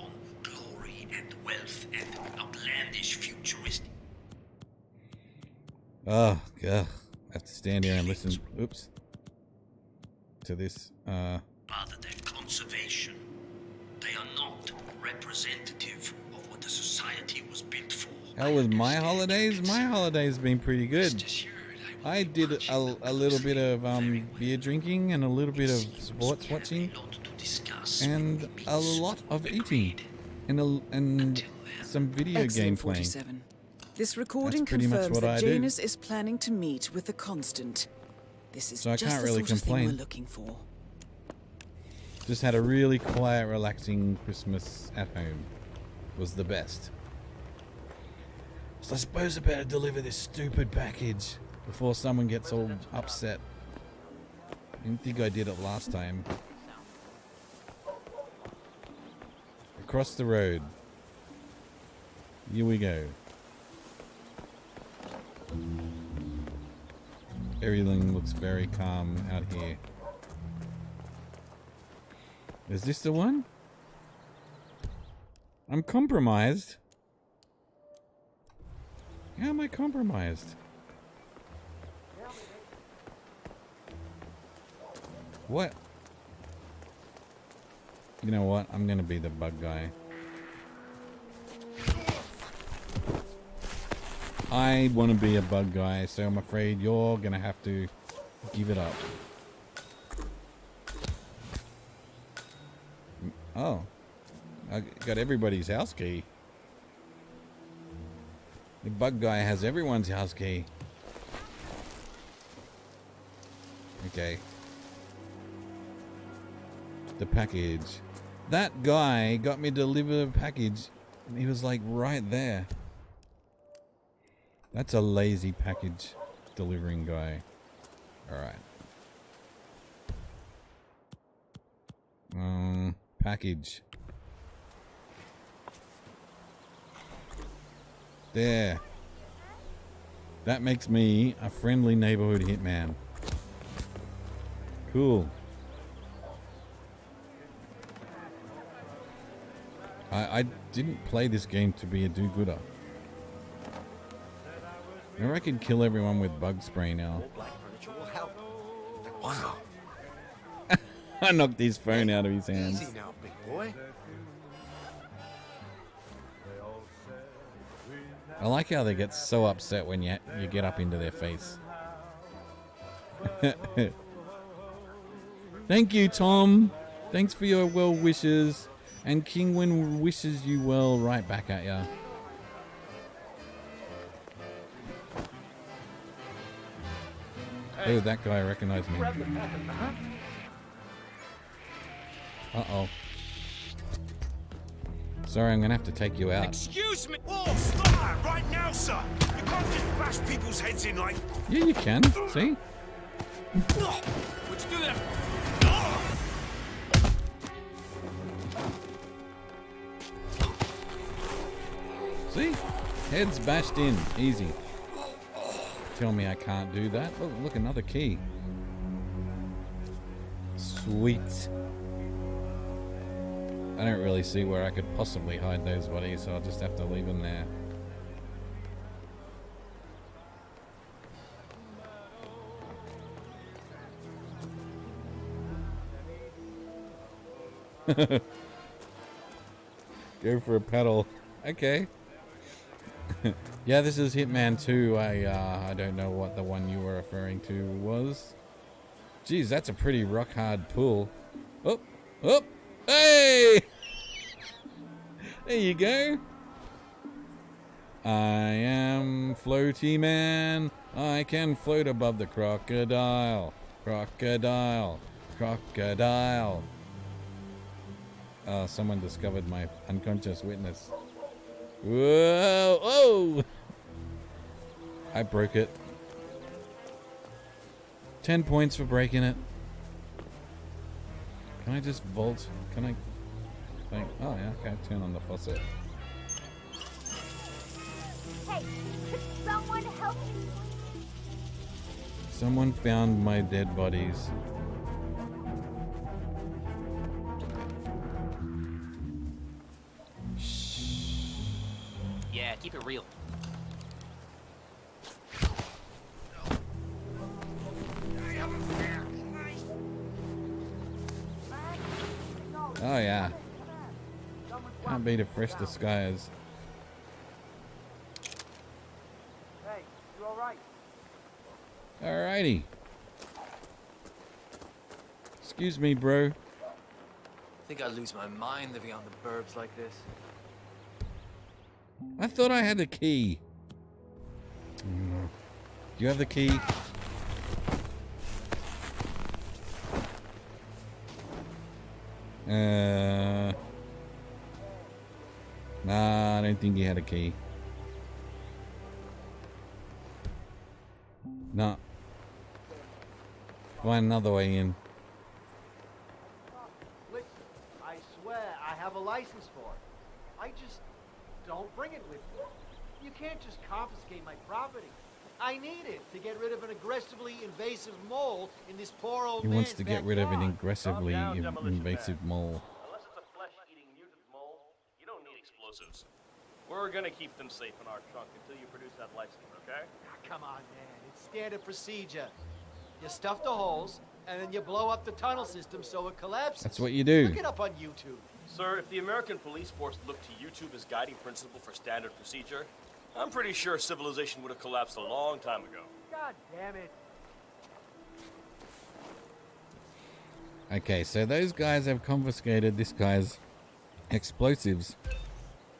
Oh, God. I have to stand here and listen. Oops. To this. Uh, built for. how was my holidays? My holidays been pretty good. I did a, a little bit of um, beer drinking and a little bit of sports watching and a lot of eating and a, and some video game Excellent playing. 47. This recording That's pretty much confirms what that I do. Janus is planning to meet with the Constant. This is So I just can't the really sort of thing complain. we're looking for. Just had a really quiet, relaxing Christmas at home. Was the best. So I suppose I better deliver this stupid package before someone gets all upset. I didn't think I did it last time. Across the road. Here we go. Everything looks very calm out here. Is this the one? I'm compromised. How am I compromised? What? You know what? I'm gonna be the bug guy. I want to be a bug guy, so I'm afraid you're gonna have to give it up. Oh. I got everybody's house key. The bug guy has everyone's house key. Okay. The package. That guy got me to deliver the package and he was like right there. That's a lazy package delivering guy. Alright. Um, package. There. That makes me a friendly neighborhood hitman. Cool. I, I didn't play this game to be a do-gooder. Remember I could kill everyone with bug spray now. Wow. I knocked his phone out of his hands. Easy now, big boy. I like how they get so upset when you you get up into their face. Thank you, Tom. Thanks for your well wishes, and Kinguin wishes you well right back at ya. Oh, that guy recognized me. Uh oh. Sorry, I'm gonna have to take you out. Excuse me! Oh, stop that right now, sir! You can't just bash people's heads in like. Yeah, you can. See? Would you do that? See? Heads bashed in. Easy. Tell me I can't do that. Oh, look, another key. Sweet. I don't really see where I could possibly hide those bodies, so I'll just have to leave them there. Go for a pedal. Okay. yeah, this is Hitman 2. I uh, I don't know what the one you were referring to was. Geez, that's a pretty rock hard pull. Oh, oh, hey! there you go. I am floaty man. I can float above the crocodile. Crocodile. Crocodile. Uh, someone discovered my unconscious witness. Whoa! Oh! I broke it. Ten points for breaking it. Can I just vault? Can I? Thank oh yeah, okay, turn on the faucet. Hey, could someone help me? Someone found my dead bodies. Yeah, keep it real. Oh yeah. Can't beat a fresh disguise. Hey, you alright? Alrighty. Excuse me, bro. I think I'd lose my mind living on the burbs like this. I thought I had the key. Do you have the key? Uh, nah, I don't think he had a key. Nah. Find another way in. Listen, I swear I have a license for it. I just don't bring it with me. You can't just confiscate my property. I need it to get rid of an aggressively invasive mole in this poor old He wants to get rid of an aggressively down, in- demolition invasive mole. Unless it's a flesh-eating mutant mole, you don't need explosives. We're gonna keep them safe in our trunk until you produce that license, okay? Ah, Come on, man. It's standard procedure. You stuff the holes, and then you blow up the tunnel system so it collapses. That's what you do. Look it up on YouTube. Sir, if the American police force looked to YouTube as guiding principle for standard procedure, I'm pretty sure civilization would have collapsed a long time ago. God damn it. Okay, so those guys have confiscated this guy's explosives.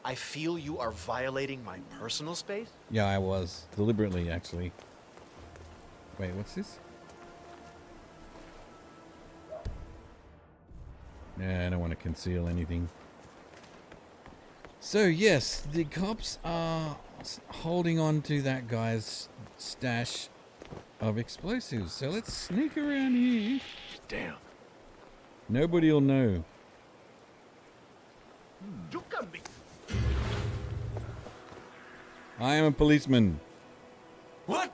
I feel you are violating my personal space. Yeah, I was. Deliberately, actually. Wait, what's this? Yeah, I don't want to conceal anything. So, yes, the cops are holding on to that guy's stash of explosives. So let's sneak around here. Damn. Nobody will know. I am a policeman. What?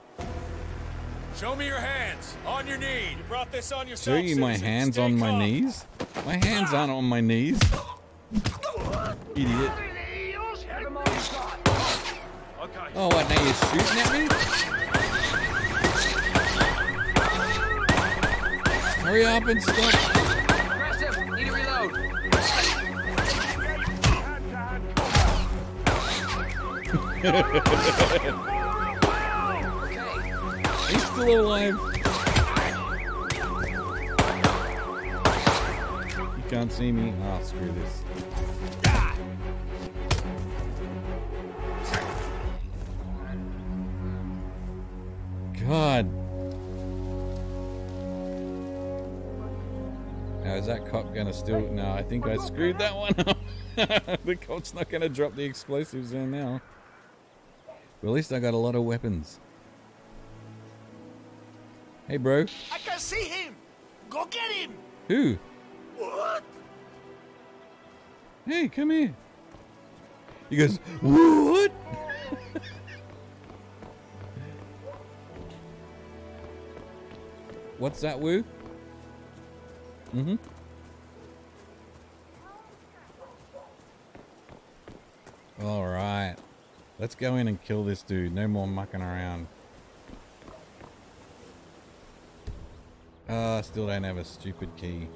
Show me your hands. On your knee. You brought this on yourself. Show you my hands Stay on my knees? My hands aren't on my knees. Idiot. Oh, what, now you're shooting at me? Hurry up and stop. Aggressive! Need to reload! He's still alive. You can't see me. Oh, screw this. God. Now, is that cop gonna still? No, I think I screwed that one up. the cop's not gonna drop the explosives in now. Well, at least I got a lot of weapons. Hey, bro. I can see him. Go get him. Who? What? Hey, come here. He goes, what? What's that, Woo? Mm-hmm. All right. Let's go in and kill this dude. No more mucking around. Ah, still don't have a stupid key.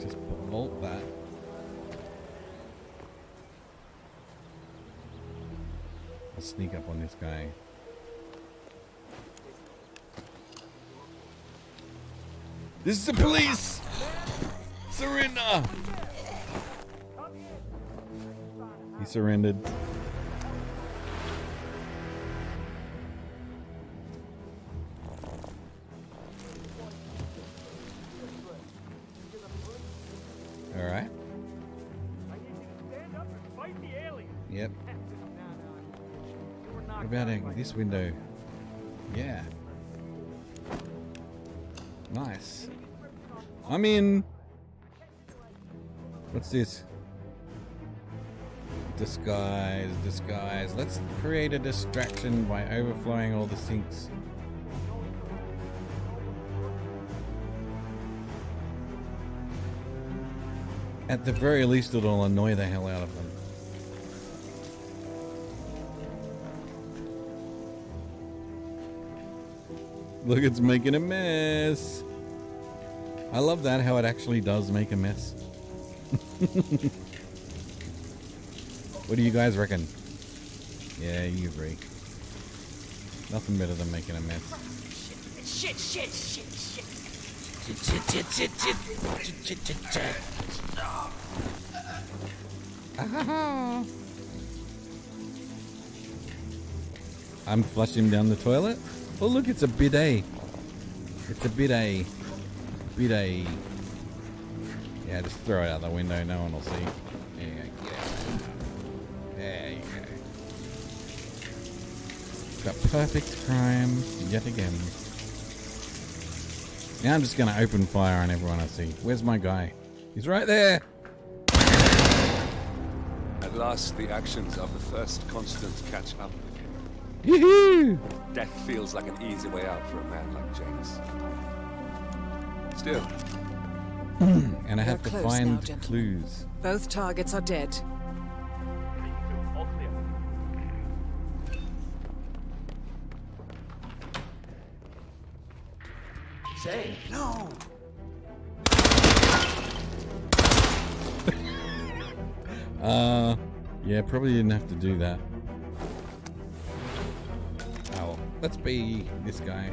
Just vault that. I'll sneak up on this guy. This is the police! Surrender! He surrendered. Alright. Yep. What about this window? I'm in. What's this? Disguise, disguise. Let's create a distraction by overflowing all the sinks. At the very least, it'll annoy the hell out of them. Look, it's making a mess. I love that, how it actually does make a mess. what do you guys reckon? Yeah, you agree. Nothing better than making a mess. Shit, shit, shit, shit. I'm flushing down the toilet. Oh, look, it's a bidet. It's a bidet. Bidet. Yeah, just throw it out the window. No one will see. There you go. Get out. There you go. Got perfect crime yet again. Now I'm just going to open fire on everyone I see. Where's my guy? He's right there. At last, the actions of the first constant catch up with him. Yoo-hoo! Death feels like an easy way out for a man like Janus. Still, and I have They're to find now, clues. Both targets are dead. Say, no. Uh, yeah, probably didn't have to do that. Oh, let's be this guy.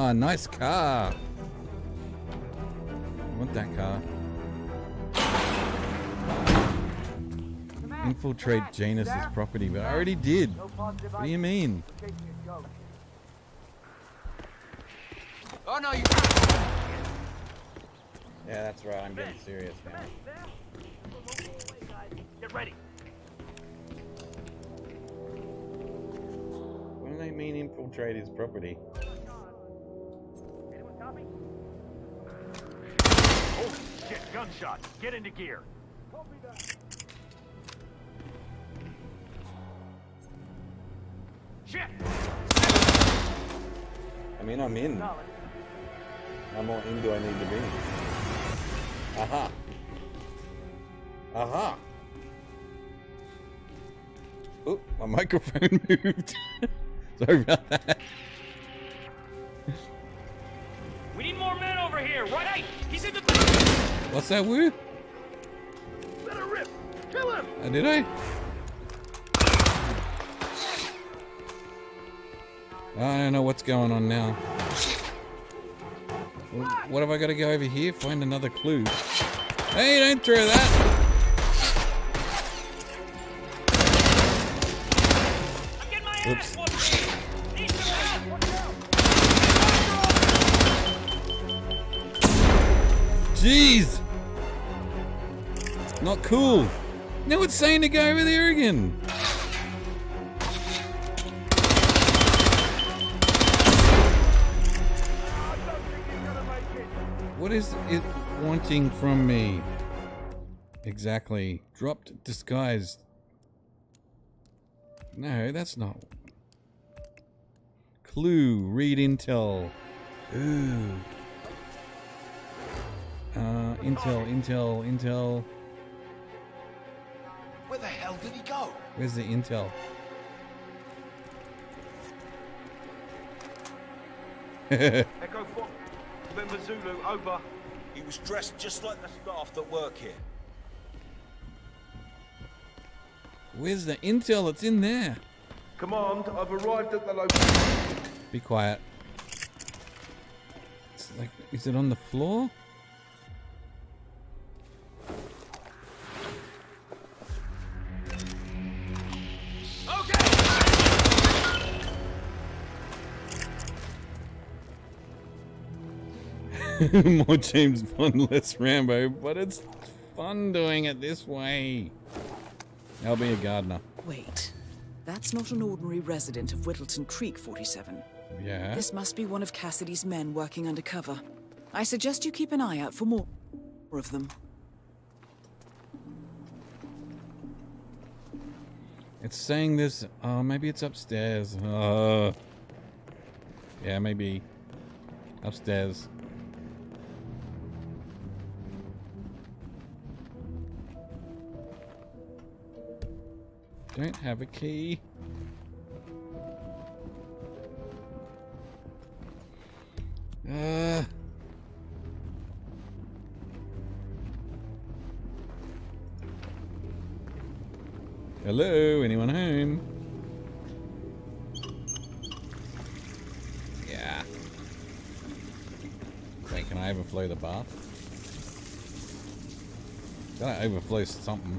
Oh, nice car. I want that car. Infiltrate Janus's property, but I already did. What do you mean? Oh no, you. Yeah, that's right. I'm getting serious now. Get ready. What do they mean infiltrate his property? Gunshot. Get into gear. Shit! I mean, I'm in. How more in do I need to be? Aha. Aha. Oh, my microphone moved. Sorry about that. We need more men over here. Right, he's in the. What's that word? Better rip. Kill him. Uh, did I? I don't know what's going on now. What have I got to go over here? Find another clue. Hey, don't throw that! Oops. Jeez! Not cool. Now it's saying to go over there again. What is it wanting from me? Exactly. Dropped disguise. No, that's not. Clue. Read intel. Ooh. Uh, intel, intel, intel. Where the hell did he go? Where's the intel? Echo 4, November Zulu, over. He was dressed just like the staff that work here. Where's the intel? It's in there. Command, I've arrived at the location. Be quiet. It's like, is it on the floor? More James Bond, less Rambo, but it's fun doing it this way. I'll be a gardener. Wait, that's not an ordinary resident of Whittleton Creek 47. Yeah. This must be one of Cassidy's men working undercover. I suggest you keep an eye out for more of them. It's saying this. Oh, maybe it's upstairs. Uh, yeah, maybe upstairs. Don't have a key. Uh. Hello, anyone home? Yeah. Wait, can I overflow the bath? Gotta overflow something.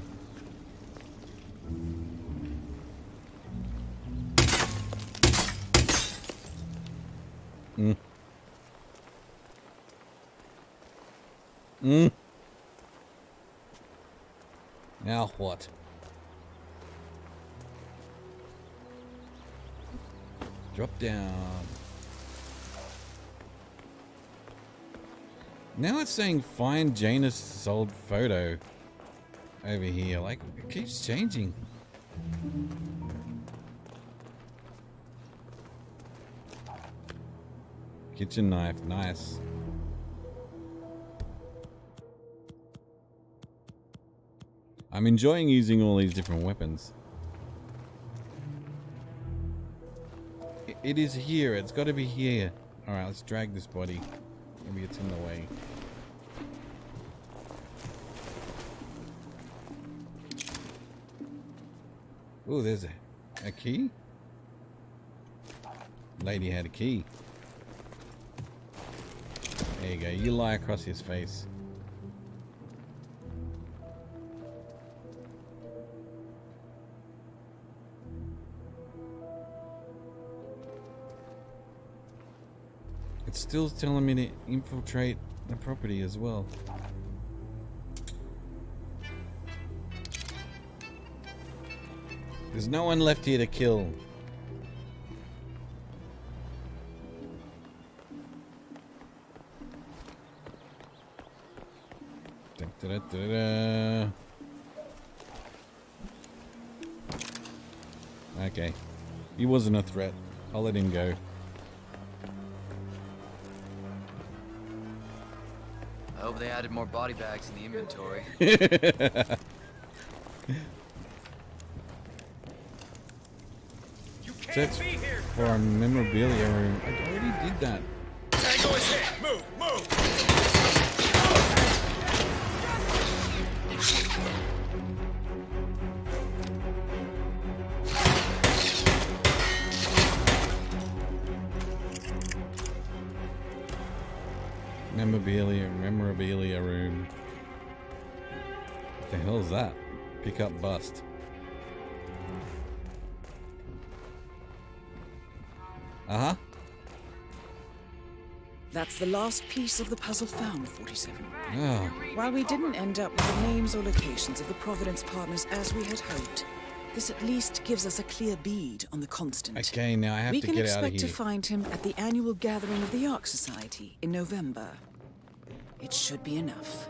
Mm. Now what? Drop down. Now it's saying find Janus' old photo over here. Like, it keeps changing. Kitchen knife, nice. I'm enjoying using all these different weapons. I- It is here. It's got to be here. All right, let's drag this body. Maybe it's in the way. Oh, there's a, a key. Lady had a key. There you go. You lie across his face. Still telling me to infiltrate the property as well. There's no one left here to kill. Da, da, da. Okay. He wasn't a threat. I'll let him go. Added more body bags in the inventory. That's for a memorabilia room. I already did that. Tango is hit. Move, move. The last piece of the puzzle found, 47. Oh. While we didn't end up with the names or locations of the Providence partners as we had hoped, this at least gives us a clear bead on the constant. Okay, now I have we to can get out of here. We can expect to find him at the annual gathering of the Ark Society in November. It should be enough.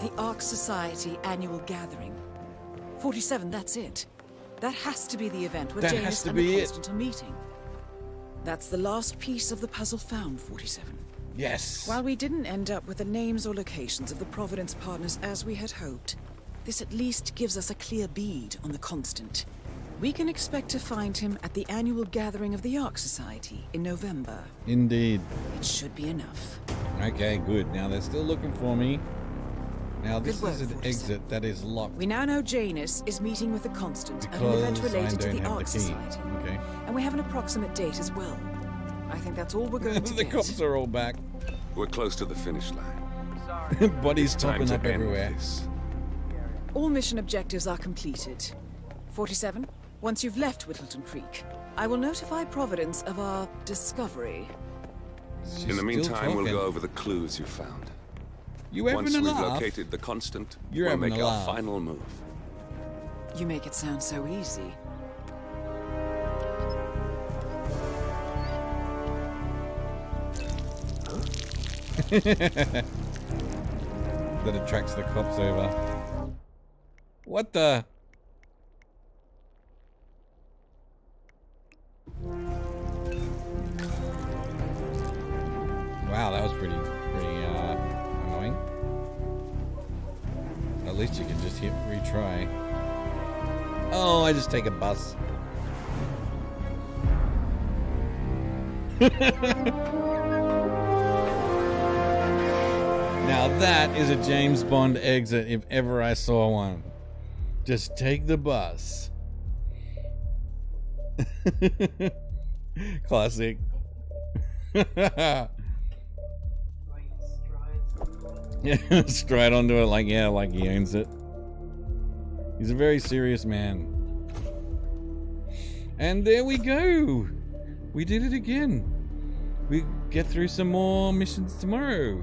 The Ark Society annual gathering. 47, that's it. That has to be the event where That Janus has to and be the it. Constant are meeting. That's the last piece of the puzzle found, 47. Yes. While we didn't end up with the names or locations of the Providence partners as we had hoped, this at least gives us a clear bead on the constant. We can expect to find him at the annual gathering of the Ark Society in November. Indeed. It should be enough. Okay, good. Now they're still looking for me. Now this Good work, is an 47. exit that is locked We now know Janus is meeting with the Constant at an because event I related to the have Ark the key. Society. Okay. And we have an approximate date as well. I think that's all we're going to the get. cops are all back. We're close to the finish line. Sorry. Bodies Time topping to up end everywhere. this. All mission objectives are completed. 47, once you've left Whittleton Creek, I will notify Providence of our discovery. In the meantime, we'll go over the clues you found. You having Once a we've laugh? located the constant, You're we'll make our final move. You make it sound so easy. that attracts the cops over. What the? Wow, that was pretty least you can just hit retry. Oh, I just take a bus. now that is a James Bond exit if ever I saw one. Just take the bus. Classic. yeah, stride onto it like yeah, like he owns it. He's a very serious man. And there we go. We did it again. We get through some more missions tomorrow.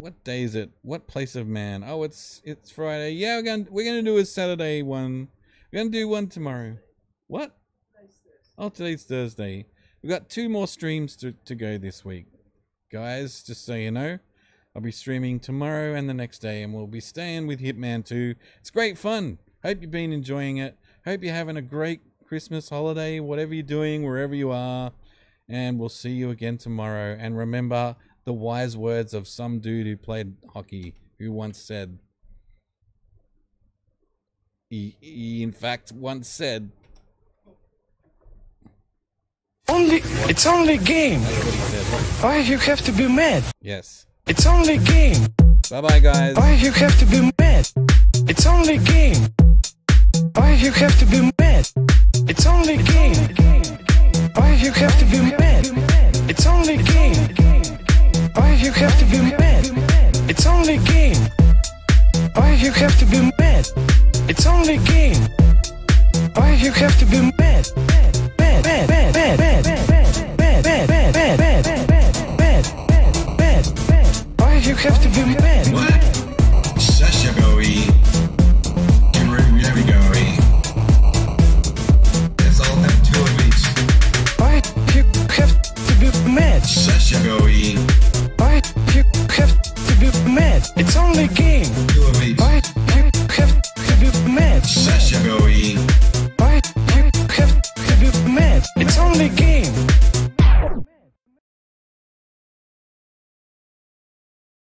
What day is it? What place of man? Oh, it's it's Friday. Yeah, we're gonna we're gonna do a Saturday one. We're gonna do one tomorrow. What? Oh, today's Thursday. We've got two more streams to, to go this week. Guys, just so you know, I'll be streaming tomorrow and the next day, and we'll be staying with Hitman 2. It's great fun. Hope you've been enjoying it. Hope you're having a great Christmas holiday, whatever you're doing, wherever you are. And we'll see you again tomorrow. And remember the wise words of some dude who played hockey who once said, he, he in fact once said, Only, it's only game. Why you have to be mad? Yes. It's only game. Bye bye, guys. Why you have to be mad? It's only game. Why you have to be mad? It's only game. Why you have to be mad? It's only game. Why you have to be mad? It's only game. Why you have to be mad? It's only game. Why you have to be mad? Mad, mad, mad, mad, mad, mad, mad, mad, mad, mad, have to be mad? What? Sasha Bowie. Here we go. It's all them two weeks. Why you have to be mad? Sasha Why you have to be mad? It's only a game. Why you have to be mad? Why you have to be mad? It's only a game.